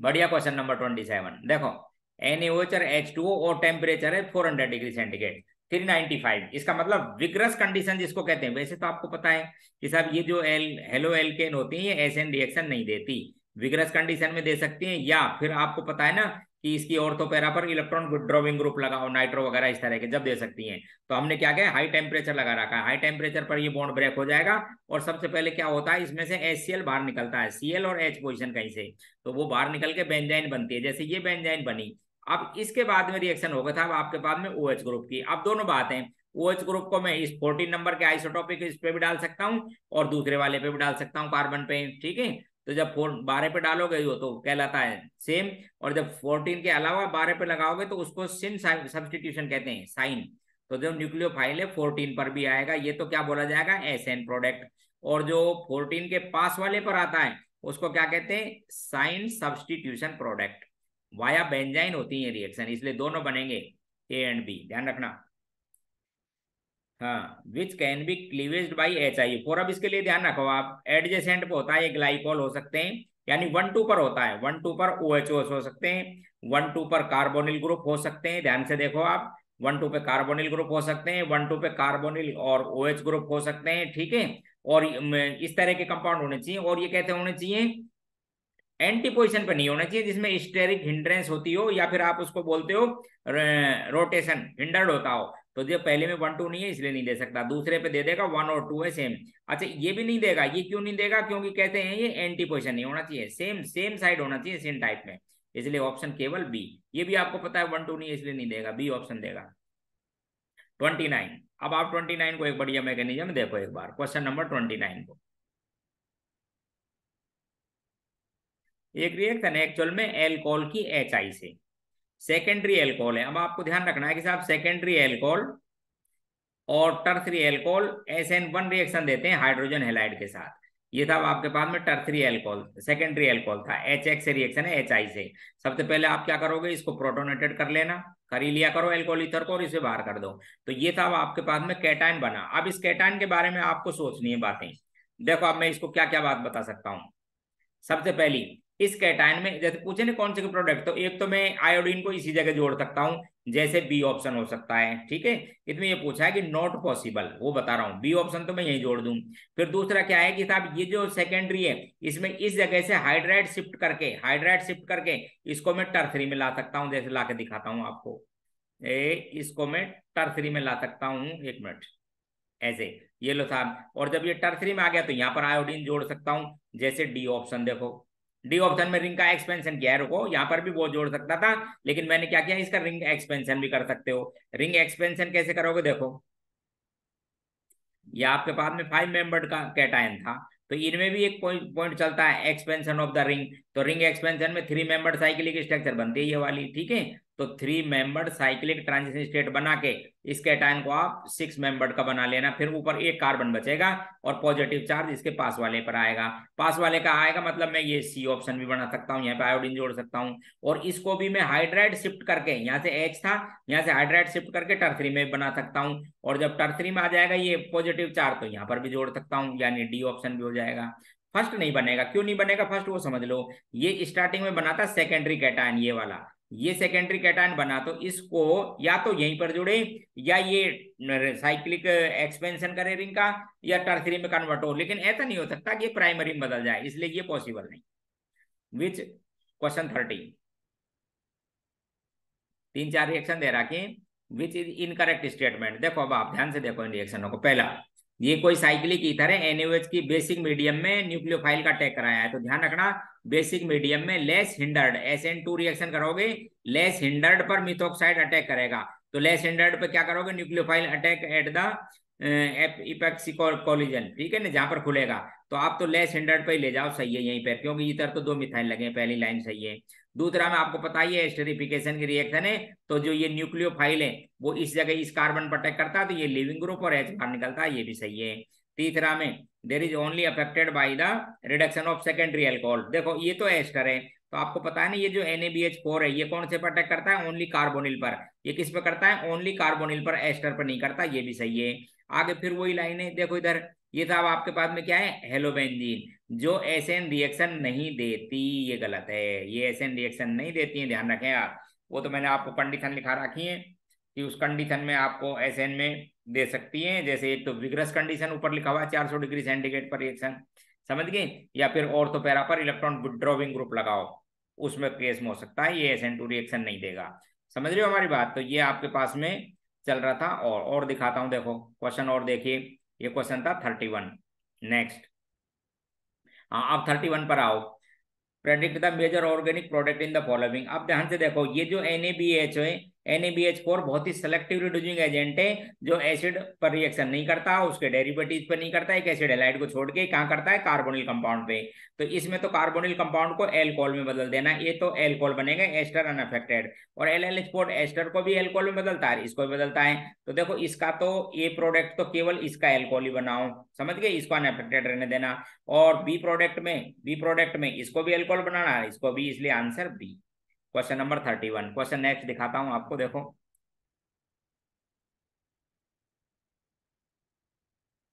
[SPEAKER 1] बढ़िया क्वेश्चन नंबर ट्वेंटी सेवन देखो एनएचर एच टू और टेम्परेचर है four hundred degree centigrade three ninety five इसका मतलब विग्रस कंडीशन जिसको कहते हैं। वैसे तो आपको पता है कि साहब ये जो एल हेलो एल्केन होती है, ये एन रिएक्शन नहीं देती। विग्रस कंडीशन में दे सकती है या फिर आपको पता है ना कि इसकी ऑर्थोपेरा पर इलेक्ट्रॉन विड्रॉविंग ग्रुप लगाओ नाइट्रो वगैरह इस तरह के जब दे सकती हैं। तो हमने क्या किया? हाई टेम्परेचर लगा रखा है। हाई टेम्परेचर पर ये बॉन्ड ब्रेक हो जाएगा और सबसे पहले क्या होता है? इसमें से एच बाहर निकलता है। सीएल और एच पोजिशन कहीं से। तो वो बाहर निकल के बेंजाइन बनती है। जैसे ये बेंजाइन बनी, अब इसके बाद में रिएक्शन हो गया था, अब आपके बाद में ओ ग्रुप की। अब दोनों बात ओ OH ग्रुप को मैं इस 14 नंबर के आइसोटॉपिक इस पे भी डाल सकता हूँ और दूसरे वाले पे भी डाल सकता हूँ कार्बन पे, ठीक है? तो जब फोर, बारह पे डालोगे वो तो कहलाता है सेम और जब फोर्टीन के अलावा बारह पे लगाओगे तो उसको सिन सब्सटीट्यूशन कहते हैं साइन तो जो न्यूक्लियोफाइल है फोर्टीन पर भी आएगा, ये तो क्या बोला जाएगा एस एन प्रोडक्ट और जो फोर्टीन के पास वाले पर आता है, उसको क्या कहते हैं cine substitution product via benzyne होती है रिएक्शन इसलिए दोनों बनेंगे ए एंड बी ध्यान रखना. हाँ which can be cleavage by H I four अब इसके लिए ध्यान रखो आप एडजेसेंट पे होता है ग्लाइकोल हो सकते हैं, यानी वन टू पर होता है वन टू पर ओ एच हो सकते हैं वन टू पर कार्बोनिल ग्रुप हो सकते हैं, ध्यान से देखो आप वन टू पे कार्बोनिल ग्रुप हो सकते हैं वन टू पे कार्बोनिल और ओ एच ग्रुप हो सकते हैं, ठीक है? और इस तरह के कंपाउंड होने चाहिए, और ये कहते होने चाहिए? एंटी पोजिशन पे नहीं होना चाहिए, जिसमें स्टेरिक हिंड्रेंस होती हो, या फिर आप उसको बोलते हो रोटेशन हिंडर्ड होता हो। तो जो पहले में वन टू नहीं है, इसलिए नहीं दे सकता। दूसरे पे दे देगा वन और टू है सेम अच्छा ये भी नहीं देगा, ये क्यों नहीं देगा? क्योंकि कहते हैं ये एंटी पोजिशन नहीं होना चाहिए। सेम सेम साइड होना चाहिए सेम टाइप में। इसलिए ऑप्शन केवल बी ये भी आपको पता है वन टू नहीं है, इसलिए नहीं देगा। बी ऑप्शन देगा। ट्वेंटी नाइन अब आप ट्वेंटी नाइन को एक बढ़िया मैकेनिज्म देखो एक बार। क्वेश्चन नंबर ट्वेंटी नाइन को। एक रिएक्शन एक्चुअल में एल्कोहल की एच आई से। सेकेंडरी एल्कोहल है। अब आपको ध्यान रखना है कि साहब सेकेंडरी एल्कोहल और tertiary alcohol S N one reaction देते हैं हाइड्रोजन हेलाइड के साथ। ये था आपके पास में टर्सरी एल्कोहल सेकेंडरी एल्कोहल था। एच एक्स से रिएक्शन है एच आई से। सबसे पहले आप क्या करोगे, इसको प्रोटोनेटेड कर लेना, कर ही लिया करो एल्कोहल इथर को और इसे बाहर कर दो। तो ये था आपके पास में कैटाइन बना। अब इस कैटाइन के बारे में आपको सोचनी है बातें। देखो अब मैं इसको क्या क्या बात बता सकता हूँ। सबसे पहली इस कैटाइन में जैसे पूछे ना कौन से प्रोडक्ट तो एक तो मैं आयोडीन को इसी जगह जोड़ सकता हूँ जैसे बी ऑप्शन हो सकता है ठीक है? इसमें ये पूछा है कि नॉट पॉसिबल वो बता रहा हूँ बी ऑप्शन तो मैं यही जोड़ दूँ। फिर दूसरा क्या है कि साहब ये जो सेकेंडरी है इसमें इस जगह से हाइड्राइड शिफ्ट करके हाइड्राइड शिफ्ट करके इसको मैं टर्सरी में ला सकता हूँ जैसे ला के दिखाता हूँ आपको। ए, इसको मैं टर्सरी में ला सकता हूँ एक मिनट ऐसे ये लो साहब। और जब ये टर्सरी में आ गया तो यहाँ पर आयोडीन जोड़ सकता हूँ जैसे डी ऑप्शन देखो। डी ऑप्शन में रिंग का एक्सपेंशन किया है, रुको, यहाँ पर भी वो जोड़ सकता था, लेकिन मैंने क्या किया, इसका रिंग एक्सपेंशन भी कर सकते हो। रिंग एक्सपेंशन कैसे करोगे, देखो। ये आपके पास में फाइव मेंबर का कैटाइन था तो इनमें भी एक पॉइंट पॉइंट चलता है एक्सपेंशन ऑफ़ द रिंग तो रिंग एक्सपेंशन में थ्री मेंबर साइकिल की स्ट्रक्चर बनती है ये वाली, ठीक है? तो three membered cyclic transition state बना के इस कैटायन को आप सिक्स मेंबर्ड का बना लेना, फिर ऊपर एक कार्बन बचेगा और पॉजिटिव चार्ज इसके पास वाले पर आएगा। पास वाले का आएगा मतलब मैं ये सी ऑप्शन भी बना सकता हूँ, यहाँ पे आयोडीन जोड़ सकता हूँ और इसको भी मैं हाइड्राइड शिफ्ट करके, यहाँ से एच था, यहाँ से हाइड्राइड शिफ्ट करके टर्थरी में बना सकता हूँ और जब टर्थरी में आ जाएगा ये पॉजिटिव चार्ज तो यहाँ पर भी जोड़ सकता हूँ, यानी डी ऑप्शन भी हो जाएगा। फ़र्स्ट नहीं बनेगा, क्यों नहीं बनेगा? फ़र्स्ट वो समझ लो, ये स्टार्टिंग में बना था सेकेंडरी कैटायन ये वाला। ये सेकेंडरी कैटायन बना तो इसको या तो यहीं पर जुड़े, या ये साइक्लिक एक्सपेंशन करे रिंग का, या टर्सरी में कन्वर्ट हो। लेकिन ऐसा नहीं हो सकता कि प्राइमरी में बदल जाए, इसलिए ये पॉसिबल नहीं। विच क्वेश्चन थर्टी तीन चार रिएक्शन दे रखे विच इज़ इनकरेक्ट स्टेटमेंट देखो अब आप ध्यान से देखो इन रिएक्शनों को। पहला ये कोई साइक्लिक ईथर है एनएच की बेसिक मीडियम में न्यूक्लियोफाइल का अटैक कराया है। तो ध्यान रखना बेसिक मीडियम में less hindered S N two reaction करोगे लेस हिंडर्ड पर मिथोक्साइड अटैक करेगा। तो लेस हिंडर्ड पर क्या करोगे nucleophile attack at the epoxide ठीक है ना, जहाँ पर खुलेगा। तो आप तो लेस हिंडर्ड पे ही ले जाओ, सही है, यहीं पर, क्योंकि इधर तो दो मिथाइल लगे पहली लाइन सही है। दूसरा में आपको पता ही है एस्टरिफिकेशन की रिएक्शन है तो जो ये न्यूक्लियोफाइल है, वो इस जगह इस कार्बन पर अटैक करता है तो ये लिविंग ग्रुप और एच बाहर निकलता है, ये भी सही है। तीसरा में there is only affected by the reduction of secondary alcohol देखो, ये तो एस्टर है तो आपको पता है ना, ये जो फोर है, ये कौन से पर अटैक करता है? ओनली कार्बोनिल पर। ये किस पर करता है? ओनली कार्बोनिल पर एस्टर पर नहीं करता, ये भी सही है। आगे फिर वही लाइन है, देखो इधर ये था अब आपके पास में क्या है? हेलोबेंजीन जो एस एन रिएक्शन नहीं देती, ये गलत है। ये एस एन रिएक्शन नहीं देती है, ध्यान रखें आप। वो तो मैंने आपको कंडीशन लिखा रखी है कि उस कंडीशन में आपको एस एन में दे सकती है। जैसे एक तो विग्रस कंडीशन ऊपर लिखा हुआ है, चार सौ डिग्री सेंटीग्रेड पर रिएक्शन समझ गए? या फिर और तो पैरा पर इलेक्ट्रॉन विड्रॉविंग ग्रुप लगाओ। उसमें केस में हो सकता है, ये एस एन टू रिएक्शन नहीं देगा। समझ रहे हो हमारी बात? तो ये आपके पास में चल रहा था और और दिखाता हूँ, देखो। क्वेश्चन और देखिए। ये क्वेश्चन था थर्टी वन नेक्स्ट हाँ अब थर्टी वन पर आओ. Predict the major organic product in the following आप ध्यान से देखो, ये जो एन है NaBH4 बहुत ही सेलेक्टिव रिड्यूसिंग एजेंट है, जो एसिड पर रिएक्शन नहीं करता, उसके डेरिवेटिव पर नहीं करता, एक एसिड एलाइड को छोड़ के कहाँ करता है? कार्बोनिल कंपाउंड पे। तो इसमें तो कार्बोनिल कंपाउंड को एल्कोहल में बदल देना, ये तो एल्कोहल बनेगा एस्टर अनअफेक्टेड और एल एल एस्टर को भी एल्कोहल में बदलता है, इसको भी बदलता है। तो देखो, इसका तो ये प्रोडक्ट तो केवल इसका एल्कोहल ही बनाओ, समझ गए? इसको अनअफेक्टेड रहने देना। और बी प्रोडक्ट में बी प्रोडक्ट में इसको भी एल्कोहल बनाना है, इसको भी इसलिए answer B question number thirty one question next दिखाता हूँ आपको, देखो।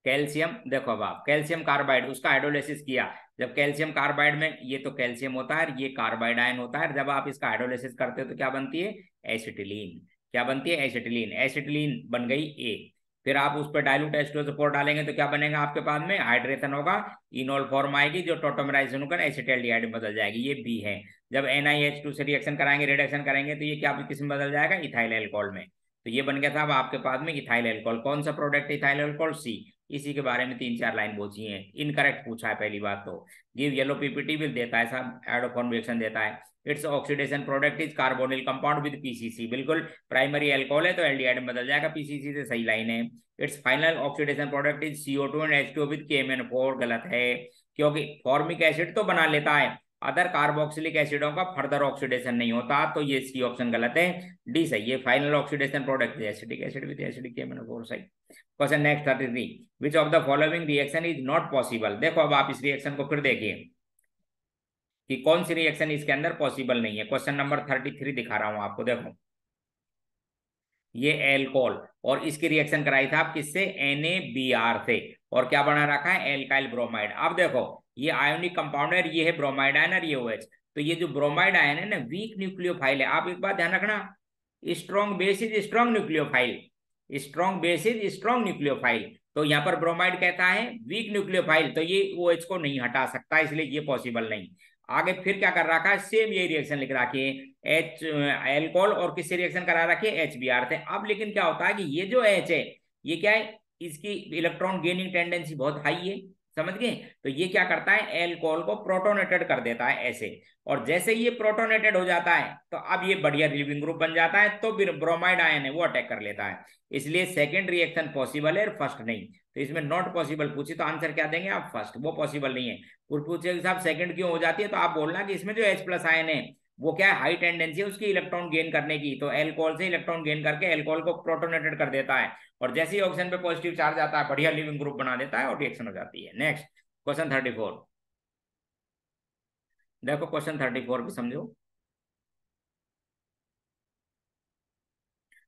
[SPEAKER 1] कैल्शियम देखो अब आप। कैल्शियम कार्बाइड उसका हाइड्रोलिसिस किया। जब कैल्शियम कार्बाइड में, ये तो कैल्शियम होता है ये कार्बाइड आयन होता है। जब आप इसका हाइड्रोलिसिस करते हो तो क्या बनती है? एसिटिलीन क्या बनती है? एसिटिलीन एसिटिलीन बन गई ए फिर आप उस पर डायलूट एस्ट्रोजोपोर डालेंगे तो क्या बनेगा आपके पास में? हाइड्रेशन होगा। इनोल फॉर्म आएगी जो टोटोमराइजेशन होकर एसिटेल्डिहाइड में बदल जाएगी। ये बी है। जब एन से रिएक्शन कराएँगे रिडक्शन करेंगे तो ये क्या किसमें बदल जाएगा? इथाइल एल्कोहल में। तो ये बन गया था अब आपके पास में इथाइल एल्कोहल कौन सा प्रोडक्ट इथाइल एल्कोहल सी इसी के बारे में तीन चार लाइन बोझी है। इनकरेक्ट पूछा है पहली बात तो। गिव येलो पीपीटी विल देता है सब एडोफॉर्म रिएक्शन देता है। It's oxidation product is carbonyl compound with PCC बिल्कुल प्राइमरी एल्कोहल है तो एल्डिहाइड में बदल जाएगा पीसीसी से, सही लाइन है। It's final oxidation product is CO two and H two with K four गलत है, क्योंकि फॉर्मिक एसिड तो बना लेता है। अदर कार्बोक्सिलिक एसिडों का फर्दर ऑक्सीडेशन नहीं होता तो ये सी ऑप्शन गलत है। डी सही है final oxidation product acidic acid with acidic केमिनोफोर सही। Question next thirty three which of the following reaction is not possible देखो अब आप इस रिएक्शन को फिर देखिए। कि कौन सी रिएक्शन इसके अंदर पॉसिबल नहीं है? क्वेश्चन नंबर थर्टी थ्री दिखा रहा हूँ आपको, देखो। ये एल्कोहल और इसकी रिएक्शन कराई था आप किससे? एन से। और क्या बना रखा है? एल्काइल ब्रोमाइड अब देखो, ये आयोनिक कंपाउंड है ये है ब्रोमाइड आयन और ये OH तो ये जो ब्रोमाइड आयन है ना वीक न्यूक्लियोफाइल है। आप एक बात ध्यान रखना strong base is strong nucleophile strong base is strong nucleophile तो यहाँ पर ब्रोमाइड कहता है वीक न्यूक्लियोफाइल तो ये ओ OH को नहीं हटा सकता, इसलिए ये पॉसिबल नहीं। आगे फिर क्या कर रखा है? सेम ये रिएक्शन लिख रखी है। एच एल्कोहल और किससे रिएक्शन करा रखी है? एच बी आर थे अब लेकिन क्या होता है कि ये जो एच है, ये क्या है? इसकी इलेक्ट्रॉन गेनिंग टेंडेंसी बहुत हाई है। समझ गए? तो ये क्या करता है? एल्कोहल को प्रोटोनेटेड कर देता है ऐसे। और जैसे ये प्रोटोनेटेड हो जाता है तो अब ये बढ़िया लिविंग ग्रुप बन जाता है तो फिर ब्रोमाइड आयन है, वो अटैक कर लेता है। इसलिए सेकेंड रिएक्शन पॉसिबल है फ़र्स्ट नहीं। तो इसमें नॉट पॉसिबल पूछी तो आंसर क्या देंगे आप? फ़र्स्ट वो पॉसिबल नहीं है। पूछे साहब सेकंड क्यों हो जाती है? तो आप बोलना कि इसमें जो एच प्लस आयन है, वो क्या है हाई टेंडेंसी है? उसकी इलेक्ट्रॉन गेन करने की। तो एल्कोहल से इलेक्ट्रॉन गेन करके एल्कोहल को प्रोटोनेटेड कर देता है। और जैसे ही ऑक्सीजन पे पॉजिटिव चार्ज आता है, बढ़िया लिविंग ग्रुप बना देता है और रिएक्शन हो जाती है। नेक्स्ट क्वेश्चन थर्टी फोर देखो क्वेश्चन थर्टी फोर भी समझो।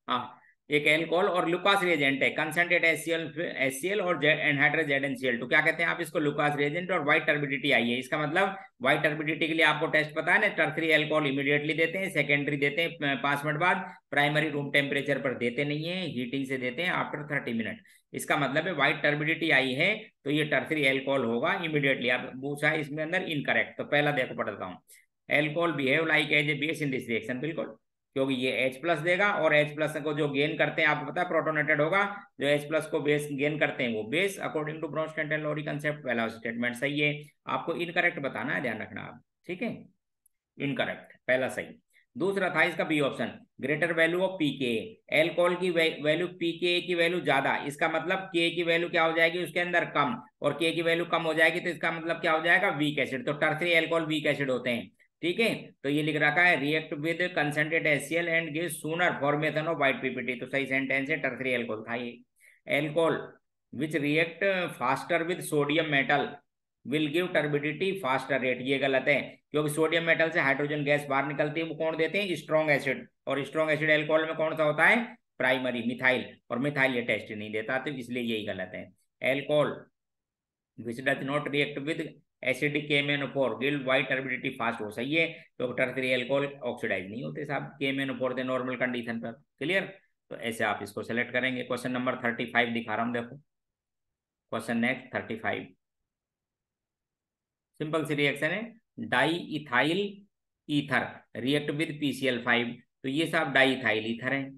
[SPEAKER 1] हाँ एक एल्कोहल और लुकास रिएजेंट है कंसेंट्रेट एससीएल एससीएल और एनहाइड्रस जेड तो क्या कहते हैं आप इसको? लुकास रिएजेंट और व्हाइट टर्बिडिटी आई है। इसका मतलब व्हाइट टर्बिडिटी के लिए आपको टेस्ट पता है ना टर्थरी एल्कोहल इमीडिएटली देते हैं सेकेंडरी देते हैं पाँच मिनट बाद प्राइमरी रूम टेम्परेचर पर देते नहीं है हीटिंग से देते हैं आफ्टर थर्टी मिनट इसका मतलब है व्हाइट टर्बिडिटी आई है तो ये टर्थरी एल्कोहल होगा इमीडिएटली आप पूछा इसमें अंदर इनकरेक्ट तो पहला देखो, पढ़ता हूँ। Alcohol behave like as a base in this reaction बिल्कुल। क्योंकि ये H प्लस देगा और H प्लस को जो गेन करते हैं, आपको पता है प्रोटोनेटेड होगा, जो H प्लस को बेस गेन करते हैं वो base according to Bronsted and Lowry concept पहला स्टेटमेंट सही है? आपको इनकरेक्ट बताना है, ध्यान रखना आप, ठीक है? इनकरेक्ट पहला सही। दूसरा था इसका B option greater value of P K alcohol की वैल्यू पी के की वैल्यू ज़्यादा, इसका मतलब के की वैल्यू क्या हो जाएगी उसके अंदर कम, और के की वैल्यू कम हो जाएगी तो इसका मतलब क्या हो जाएगा? वीक एसिड तो टर्सरी एल्कोहल वीक एसिड होते हैं। ठीक है? तो ये लिख रखा है react with concentrate HCl and give sooner formation of white PPT तो सही सेंटेंस है टर्सरी एल्कोहल था ये। Alcohol which react faster with sodium metal will give turbidity faster rate ये गलत है, क्योंकि सोडियम मेटल से हाइड्रोजन गैस बाहर निकलती है, वो कौन देते हैं? स्ट्रॉन्ग एसिड और स्ट्रॉन्ग एसिड एल्कोहल में कौन सा होता है? प्राइमरी मिथाइल और मिथाइल ये टेस्ट नहीं देता तो इसलिए यही गलत है। Alcohol which does not react with acidic केमेनोफोर गिल्ड वाइट टर्बिडिटी फास्ट हो, सही है। तो टर्सरी एल्कोहल ऑक्सीडाइज नहीं होते साहब केमेनोफोर दे नॉर्मल कंडीशन पर। क्लियर तो ऐसे आप इसको सेलेक्ट करेंगे। क्वेश्चन नंबर थर्टी फाइव दिखा रहा हूँ, देखो। Question next thirty five simple C reaction है। Diethyl ether react with PCl five तो ये साहब डाई इथाइल ईथर है।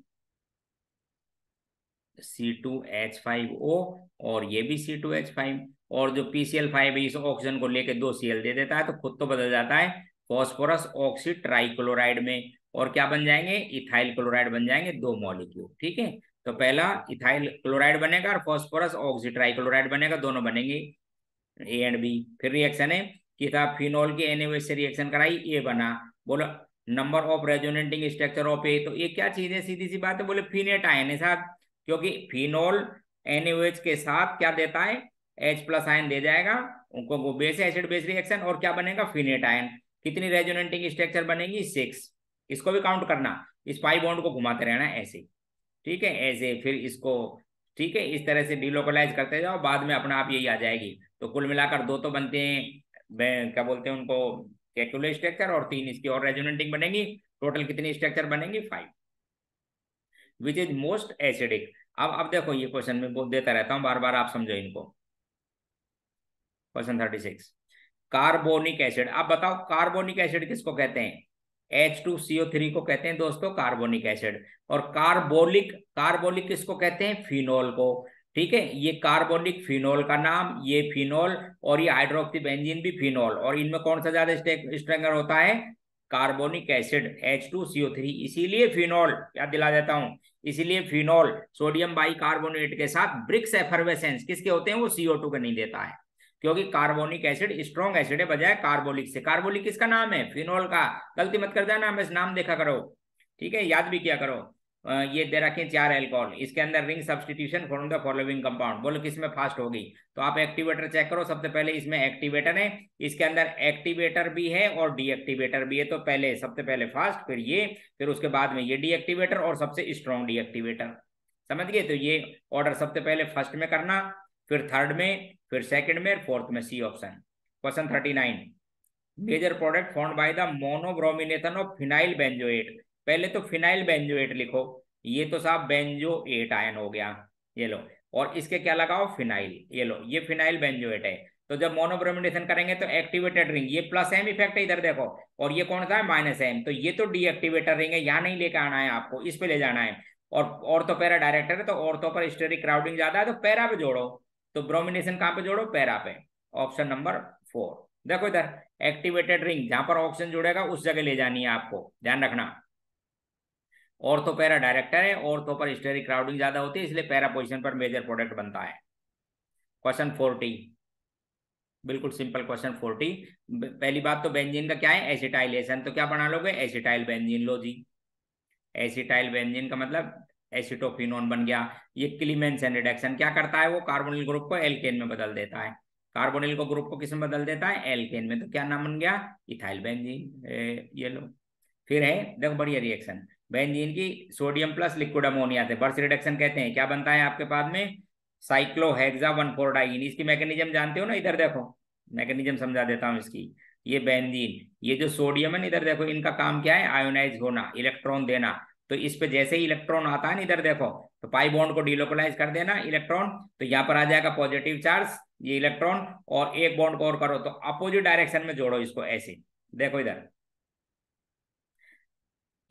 [SPEAKER 1] C two H five O और ये भी सी टू एच फाइव और जो पीसीएल फाइव इस ऑक्सीजन को लेके दो सीएल दे देता है तो खुद तो बदल जाता है फॉस्फोरस ऑक्सी ट्राइक्लोराइड में। और क्या बन जाएँगे? इथाइल क्लोराइड बन जाएँगे दो मॉलिक्यूल ठीक है? तो पहला इथाइल क्लोराइड बनेगा और फॉस्फोरस ऑक्सी ट्राइक्लोराइड बनेगा, दोनों बनेंगे ए एंड बी फिर रिएक्शन है कि था फिनोल की एनएच से रिएक्शन कराई ए बना। बोलो number of resonating structure of A तो ये क्या चीज़ है? सीधी सी बात है, बोले फिनेट आयन है साथ क्योंकि फिनोल एनएच के साथ क्या देता है? एच प्लस आयन दे जाएगा, उनको बेस एसिड बेस रिएक्शन और क्या बनेगा? फिनेट आयन कितनी रेजोनेटिंग स्ट्रक्चर बनेगी? सिक्स इसको भी काउंट करना। इस पाई बॉन्ड को घुमाते रहना ऐसे ठीक है? ऐसे फिर इसको, ठीक है? इस तरह से डिलोकलाइज करते जाओ, बाद में अपना आप यही आ जाएगी। तो कुल मिलाकर दो तो बनते हैं क्या बोलते हैं उनको? कैकुलर स्ट्रक्चर और तीन इसकी और रेजोनेटिंग बनेगी। टोटल कितनी स्ट्रक्चर बनेगी? Five which is most acidic अब अब देखो, ये क्वेश्चन में देता रहता हूँ, बार बार आप समझो इनको। Question thirty six. Carbonic acid अब बताओ कार्बोनिक एसिड किसको कहते हैं? H2CO3 को कहते हैं दोस्तों, कार्बोनिक एसिड। और कार्बोलिक कार्बोलिक किसको कहते हैं? फिनोल को। ठीक है, ये कार्बोनिक फिनोल का नाम, ये फिनोल, और ये हाइड्रोक्सी बेंजीन भी फिनोल। और इनमें कौन सा ज़्यादा स्ट्रेंगर होता है? कार्बोनिक एसिड H2CO3 इसीलिए फिनोल, याद दिला देता हूँ, इसीलिए फिनोल, सोडियम बाई कार्बोनेट के साथ ब्रिक्स एफरवेसेंस, किसके होते हैं? वो CO2 का नहीं देता है। क्योंकि कार्बोनिक एसिड, स्ट्रॉन्ग एसिड है, बजाय कार्बोलिक से। कार्बोलिक किसका नाम है? फिनोल का। गलती मत कर देना, बस नाम देखा करो। ठीक है, याद भी किया करो। ये दे रखे चार एल्कोहल इसके अंदर ring substitution from the following compound बोलो किसमें फास्ट होगी? तो आप एक्टिवेटर चेक करो, सबसे पहले इसमें एक्टिवेटर है। इसके अंदर एक्टिवेटर भी है और डीएक्टिवेटर भी है। तो पहले, सबसे पहले फास्ट फिर ये, फिर उसके बाद में ये डीएक्टिवेटर और सबसे स्ट्रॉन्ग डीएक्टिवेटर समझ गए? तो ये ऑर्डर सबसे पहले फ़र्स्ट में करना, फिर थर्ड में फिर सेकंड में फोर्थ में C option question thirty nine major product found by the monobromination of phenyl benzoate पहले तो फिनाइल बेंजोएट लिखो। ये तो साहब बेंजोएट आयन हो गया। ये लो। और इसके क्या लगाओ? फिनाइल ये लो। ये फिनाइल बेंजोएट है। तो जब मोनोब्रोमिनेशन करेंगे तो एक्टिवेटेड रिंग ये प्लस एम इफ़ेक्ट है इधर देखो। और ये कौन सा है? माइनस एम तो ये तो डीएक्टिवेटर रिंग है। यहाँ नहीं लेकर आना है आपको। इस पे ले जाना है। और तो पैरा डायरेक्टर है तो और तो पर स्टेरिक क्राउडिंग ज़्यादा है तो पैरा पे जोड़ो। तो ब्रोमिनेशन कहाँ पे जोड़ो? पैरा पे। ऑप्शन नंबर फोर देखो इधर एक्टिवेटेड रिंग जहाँ पर ऑक्सीजन जुड़ेगा, उस जगह ले जानी है आपको। ध्यान रखना। ऑर्थो पैरा डायरेक्टर है ऑर्थो पर स्टेरिक क्राउडिंग ज़्यादा होती है, इसलिए पैरा पोजिशन पर मेजर प्रोडक्ट बनता है। क्वेश्चन फोर्टी बिल्कुल सिंपल क्वेश्चन फोर्टी पहली बात तो बेंजीन का क्या है? एसिटाइलेशन तो क्या बना लोगे? एसिटाइल बेंजीन लो जी। एसिटाइल बेंजीन का मतलब एसिटोफिनोन बन गया, ये क्लीमेंसन रिडक्शन क्या करता है वो? कार्बोनिल ग्रुप को एल्केन में बदल देता है। कार्बोनिल को ग्रुप को किसमें बदल देता है? एल्केन में। तो क्या नाम बन गया? इथाइल बेंजीन ये लो। फिर है, देखो बढ़िया रिएक्शन बेंजीन की सोडियम प्लस लिक्विड अमोनिया से बर्स रिडक्शन कहते हैं। क्या बनता है आपके पास में? साइक्लोहेक्सा वन फोर डाइन इसकी मैकेनिज्म जानते हो ना? इधर देखो। मैकेनिज्म समझा देता हूँ इसकी। ये बेंजीन, ये जो सोडियम है ना, इधर देखो, इनका काम क्या है? आयोनाइज होना इलेक्ट्रॉन देना। तो इस पे जैसे ही इलेक्ट्रॉन आता है ना इधर देखो तो पाई बॉन्ड को डिलोकलाइज कर देना इलेक्ट्रॉन तो यहाँ पर आ जाएगा पॉजिटिव चार्ज ये इलेक्ट्रॉन, और एक बॉन्ड को और करो तो अपोजिट डायरेक्शन में जोड़ो इसको ऐसे, देखो इधर।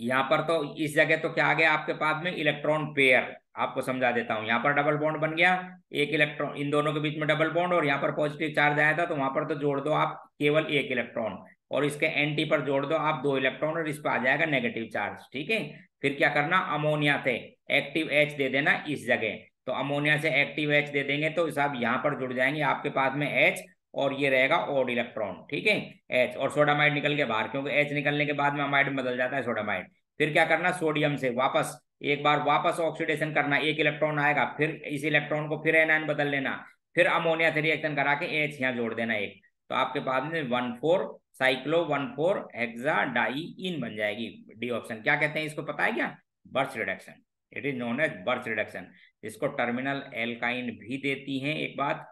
[SPEAKER 1] यहाँ पर तो इस जगह तो क्या आ गया आपके पास में? इलेक्ट्रॉन पेयर आपको समझा देता हूँ। यहाँ पर डबल बॉन्ड बन गया, एक इलेक्ट्रॉन, इन दोनों के बीच में डबल बॉन्ड और यहाँ पर पॉजिटिव चार्ज आया था तो वहाँ पर तो जोड़ दो आप, केवल एक इलेक्ट्रॉन। और इसके एंटी पर जोड़ दो, आप दो इलेक्ट्रॉन और इस पर आ जाएगा नेगेटिव चार्ज ठीक है? फिर क्या करना? अमोनिया से एक्टिव एच दे देना इस जगह। तो अमोनिया से एक्टिव एच दे देंगे तो साहब यहाँ पर जुड़ जाएँगे, आपके पास में एच और ये रहेगा ओड इलेक्ट्रॉन ठीक है? एच और सोडामाइड निकल के बाहर, क्योंकि एच निकलने के बाद में अमाइड बदल जाता है सोडामाइड फिर क्या करना? सोडियम से वापस, एक बार वापस ऑक्सीडेशन करना, एक इलेक्ट्रॉन आएगा, फिर इस इलेक्ट्रॉन को फिर एनाइन बदल लेना, फिर अमोनिया से रिएक्शन करा के एच यहाँ जोड़ देना एक। तो आपके पास में one four cyclo one four hexa diene बन जाएगी। डी ऑप्शन क्या कहते हैं? इसको पता है क्या? Birch reduction. It is known as Birch reduction. इसको टर्मिनल एल्काइन भी देती हैं एक बात,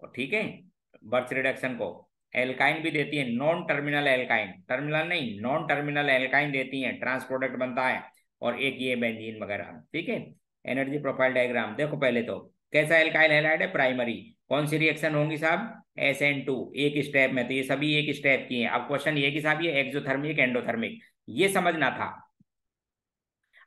[SPEAKER 1] और ठीक है बर्थ रिडक्शन को। एल्काइन भी देती है नॉन टर्मिनल एल्काइन टर्मिनल नहीं नॉन टर्मिनल एल्काइन देती है ट्रांस प्रोडक्ट बनता है, और एक ये बेंजीन वगैरह, ठीक है? एनर्जी प्रोफ़ाइल डायग्राम देखो पहले तो कैसा एल्काइल हेलाइड है? प्राइमरी कौन सी रिएक्शन होंगी साहब? एस एन टू एक स्टेप में तो ये सभी एक स्टेप की है। अब क्वेश्चन ये कि साहब, ये एक्जोथर्मिक एंडोथर्मिक ये समझना था।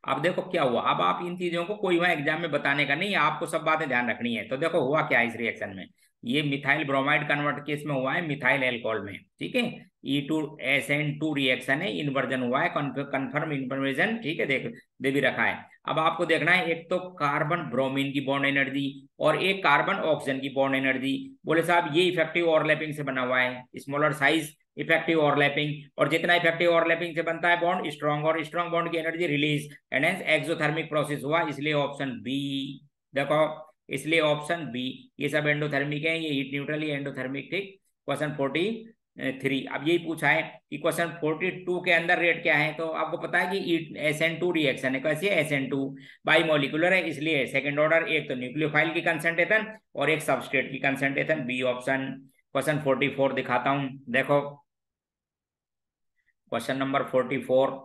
[SPEAKER 1] अब देखो क्या हुआ। अब आप इन चीज़ों को कोई वहाँ एग्ज़ाम में बताने का नहीं, आपको सब बातें ध्यान रखनी है। तो देखो हुआ क्या इस रिएक्शन में। ये मिथाइल ब्रोमाइड कन्वर्ट केस में हुआ है मिथाइल एल्कोहल में, ठीक है? E two S N two reaction है इन्वर्जन हुआ है कन्फर्म इन्फॉर्मेशन ठीक है? देख, दे भी रखा है। अब आपको देखना है, एक तो कार्बन ब्रोमीन की बॉन्ड एनर्जी और एक कार्बन ऑक्सीजन की बॉन्ड एनर्जी बोले साहब, ये इफ़ेक्टिव ओवरलैपिंग से बना हुआ है स्मॉलर साइज़ इफ़ेक्टिव ओवरलैपिंग और जितना इफ़ेक्टिव ओवरलैपिंग से बनता है बॉन्ड स्ट्रॉन्ग और स्ट्रॉन्ग बॉन्ड की energy release and exothermic process हुआ, इसलिए ऑप्शन बी देखो। इसलिए ऑप्शन बी ये सब एंडोथर्मिक है, ये हीट न्यूट्रल ये एंडोथर्मिक ठीक? क्वेश्चन फोर्टी थ्री अब यही पूछा है कि क्वेश्चन फोर्टी टू के अंदर रेट क्या है? तो आपको पता है कि एस एन टू रिएक्शन है। कैसे S N two bimolecular है, इसलिए सेकंड ऑर्डर एक तो न्यूक्लियोफाइल की कंसेंट्रेशन और एक सबस्ट्रेट की concentration B option question forty four दिखाता हूँ। देखो। क्वेश्चन नंबर फोर्टी फोर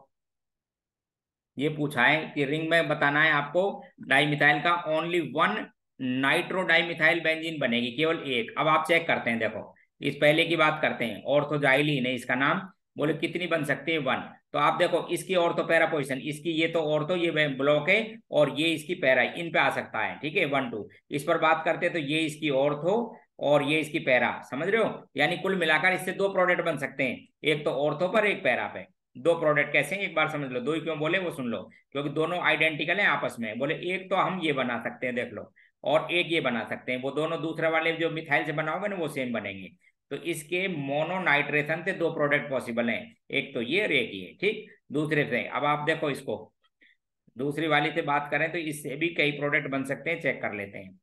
[SPEAKER 1] ये पूछा है कि रिंग में बताना है आपको डाइमिथाइल का ओनली वन नाइट्रोडाइमिथाइल बेंजीन बनेगी, केवल एक। अब आप चेक करते हैं, देखो, इस पहले की बात करते हैं, ऑर्थोजाइलिन है इसका नाम, बोले कितनी बन सकती है? वन। तो आप देखो, इसकी ऑर्थो पैरा पोजिशन इसकी ये तो ऑर्थो, ये ब्लॉक है, और ये इसकी पैरा, इन पे आ सकता है, ठीक है? One, two. इस पर बात करते हैं तो ये इसकी ऑर्थो और ये इसकी पैरा, समझ रहे हो? यानी कुल मिलाकर इससे दो प्रोडक्ट बन सकते हैं, एक तो ऑर्थो पर, एक पैरा पे। दो प्रोडक्ट कैसे हैं? एक बार समझ लो, दो ही क्यों बोले, वो सुन लो, क्योंकि दोनों आइडेंटिकल है आपस में। बोले, एक तो हम ये बना सकते हैं, देख लो। और एक ये बना सकते हैं। वो दोनों दूसरे वाले जो मिथाइल से बनाओगे ना, वो सेम बनेंगे। तो इसके मोनोनाइट्रेशन से दो प्रोडक्ट पॉसिबल हैं। एक तो ये और एक ये, ठीक? दूसरे से। अब आप देखो इसको। दूसरी वाली से बात करें तो इससे भी कई प्रोडक्ट बन सकते हैं चेक कर लेते हैं।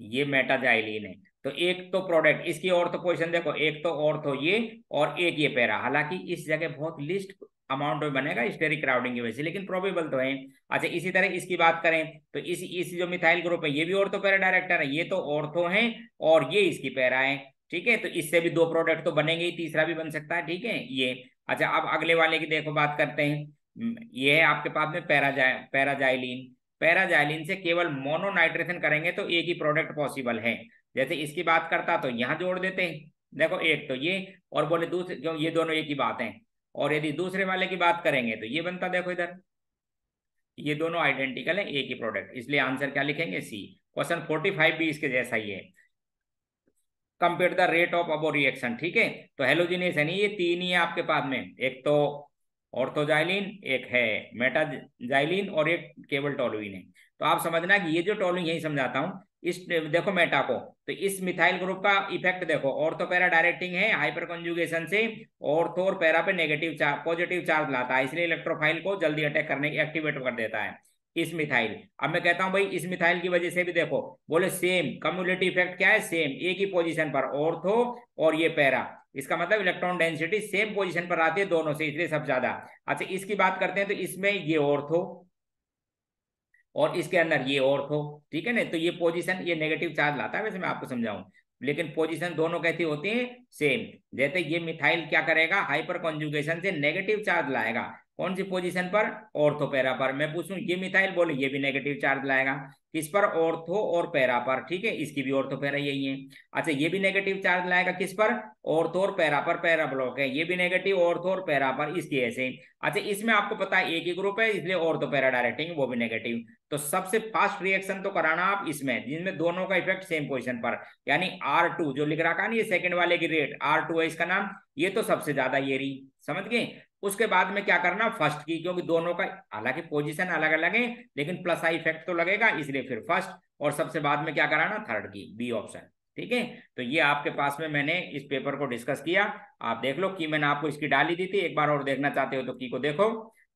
[SPEAKER 1] ये मेटाजाइलिन है। तो एक तो प्रोडक्ट इसकी और तो पोजिशन देखो। एक तो और तो ये और एक ये पैरा। हालाँकि इस जगह बहुत लिस्ट अमाउंट में बनेगा स्टेरिक क्राउडिंग की वजह से। लेकिन प्रोबेबल तो है। अच्छा इसी तरह इसकी बात करें तो इस इस जो मिथाइल ग्रुप है, ये भी ऑर्थो पैरा डायरेक्टर है, ये तो ऑर्थो है, और ये इसकी पैरा है। ठीक है? तो इससे भी दो प्रोडक्ट तो बनेंगे ही, तीसरा भी बन सकता है। ठीक है? ये। अच्छा अब अगले वाले की देखो बात करते हैं। ये है आपके पास में पैराजा पैराजाइलिन पैराजाइलिन से केवल मोनोनाइट्रेशन करेंगे तो एक ही प्रोडक्ट पॉसिबल है। जैसे इसकी बात करता तो यहाँ जोड़ देते हैं। देखो, एक तो ये, और बोले दूसरे क्यों ये दोनों एक ही बात है। और यदि दूसरे वाले की बात करेंगे तो ये बनता देखो इधर। ये दोनों आइडेंटिकल है एक ही प्रोडक्ट इसलिए आंसर क्या लिखेंगे? सी क्वेश्चन फोर्टी फाइव भी इसके जैसा ही है। Compare the rate of above reaction ठीक है? तो हेलोजिनेशन ये तीन ही है आपके पास में। एक तो ऑर्थोजाइलिन एक है मेटाजाइलिन और एक केवल टोलुइन है तो आप समझना कि ये जो टोलुइन यही समझाता हूँ इस, देखो मेटा को तो इस मिथाइल ग्रुप का इफ़ेक्ट देखो ऑर्थो पैरा डायरेक्टिंग है हाइपर कंजुगेशन से ऑर्थो और पैरा पे नेगेटिव चार्ज पॉजिटिव चार्ज लाता है, इसलिए इलेक्ट्रोफाइल को जल्दी अटैक करने की एक्टिवेट कर देता है, इस मिथाइल अब मैं कहता हूँ भाई, इस मिथाइल की वजह से भी देखो, बोले सेम कम्युलेटिव इफ़ेक्ट क्या है? सेम एक ही पोजीशन पर ऑर्थो और ये पैरा इसका मतलब इलेक्ट्रॉन डेंसिटी सेम पोजीशन पर आती है दोनों से, इसलिए सब ज़्यादा। अच्छा इसकी बात करते हैं तो इसमें ये ऑर्थो और इसके अंदर ये ऑर्थो ठीक है ना? तो ये पोजिशन ये नेगेटिव चार्ज लाता है, वैसे मैं आपको समझाऊं। लेकिन पोजीशन दोनों कैसी होती है? सेम जैसे ये मिथाइल क्या करेगा? हाइपर कॉन्जुगेशन से नेगेटिव चार्ज लाएगा। कौन सी पोजीशन पर? Ortho para. पर मैं पूछूँ, ये मिथाइल बोले, ये भी नेगेटिव चार्ज लाएगा। किस पर? ऑर्थो और पैरा पर, ठीक है? इसकी भी ऑर्थो पैरा यही है। अच्छा ये भी नेगेटिव चार्ज लाएगा किस पर? ऑर्थो और पैरा पर पैरा ब्लॉक है। ये भी नेगेटिव ऑर्थो और पैरा पर, इसकी ऐसे अच्छा इसमें आपको पता है, एक ही ग्रुप है, इसलिए ऑर्थो पैरा डायरेक्टिंग वो भी नेगेटिव तो सबसे फास्ट रिएक्शन तो कराना आप इसमें, जिनमें दोनों का इफ़ेक्ट सेम पोजिशन पर। यानी आर टू जो लिख रखा ना ये सेकंड वाले की रेट आर टू है इसका नाम, ये तो सबसे ज़्यादा ये रही। समझ गए? उसके बाद में क्या करना फ़र्स्ट की, क्योंकि दोनों का हालाँकि पोजीशन अलग अलग है, लेकिन प्लस आई इफ़ेक्ट तो लगेगा, इसलिए फिर फ़र्स्ट और सबसे बाद में क्या कराना थर्ड की बी ऑप्शन ठीक है? तो ये आपके पास में मैंने इस पेपर को डिस्कस किया। आप देख लो की मैंने आपको इसकी डाली दी थी, एक बार और देखना चाहते हो तो की को देखो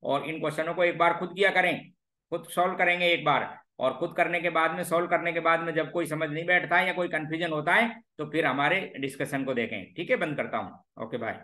[SPEAKER 1] और इन क्वेश्चनों को एक बार खुद किया करें, खुद सॉल्व करेंगे एक बार और खुद करने के बाद में सॉल्व करने के बाद में जब कोई समझ नहीं बैठता है या कोई कंफ्यूजन होता है तो फिर हमारे डिस्कशन को देखें, ठीक है? बंद करता हूँ। Okay bye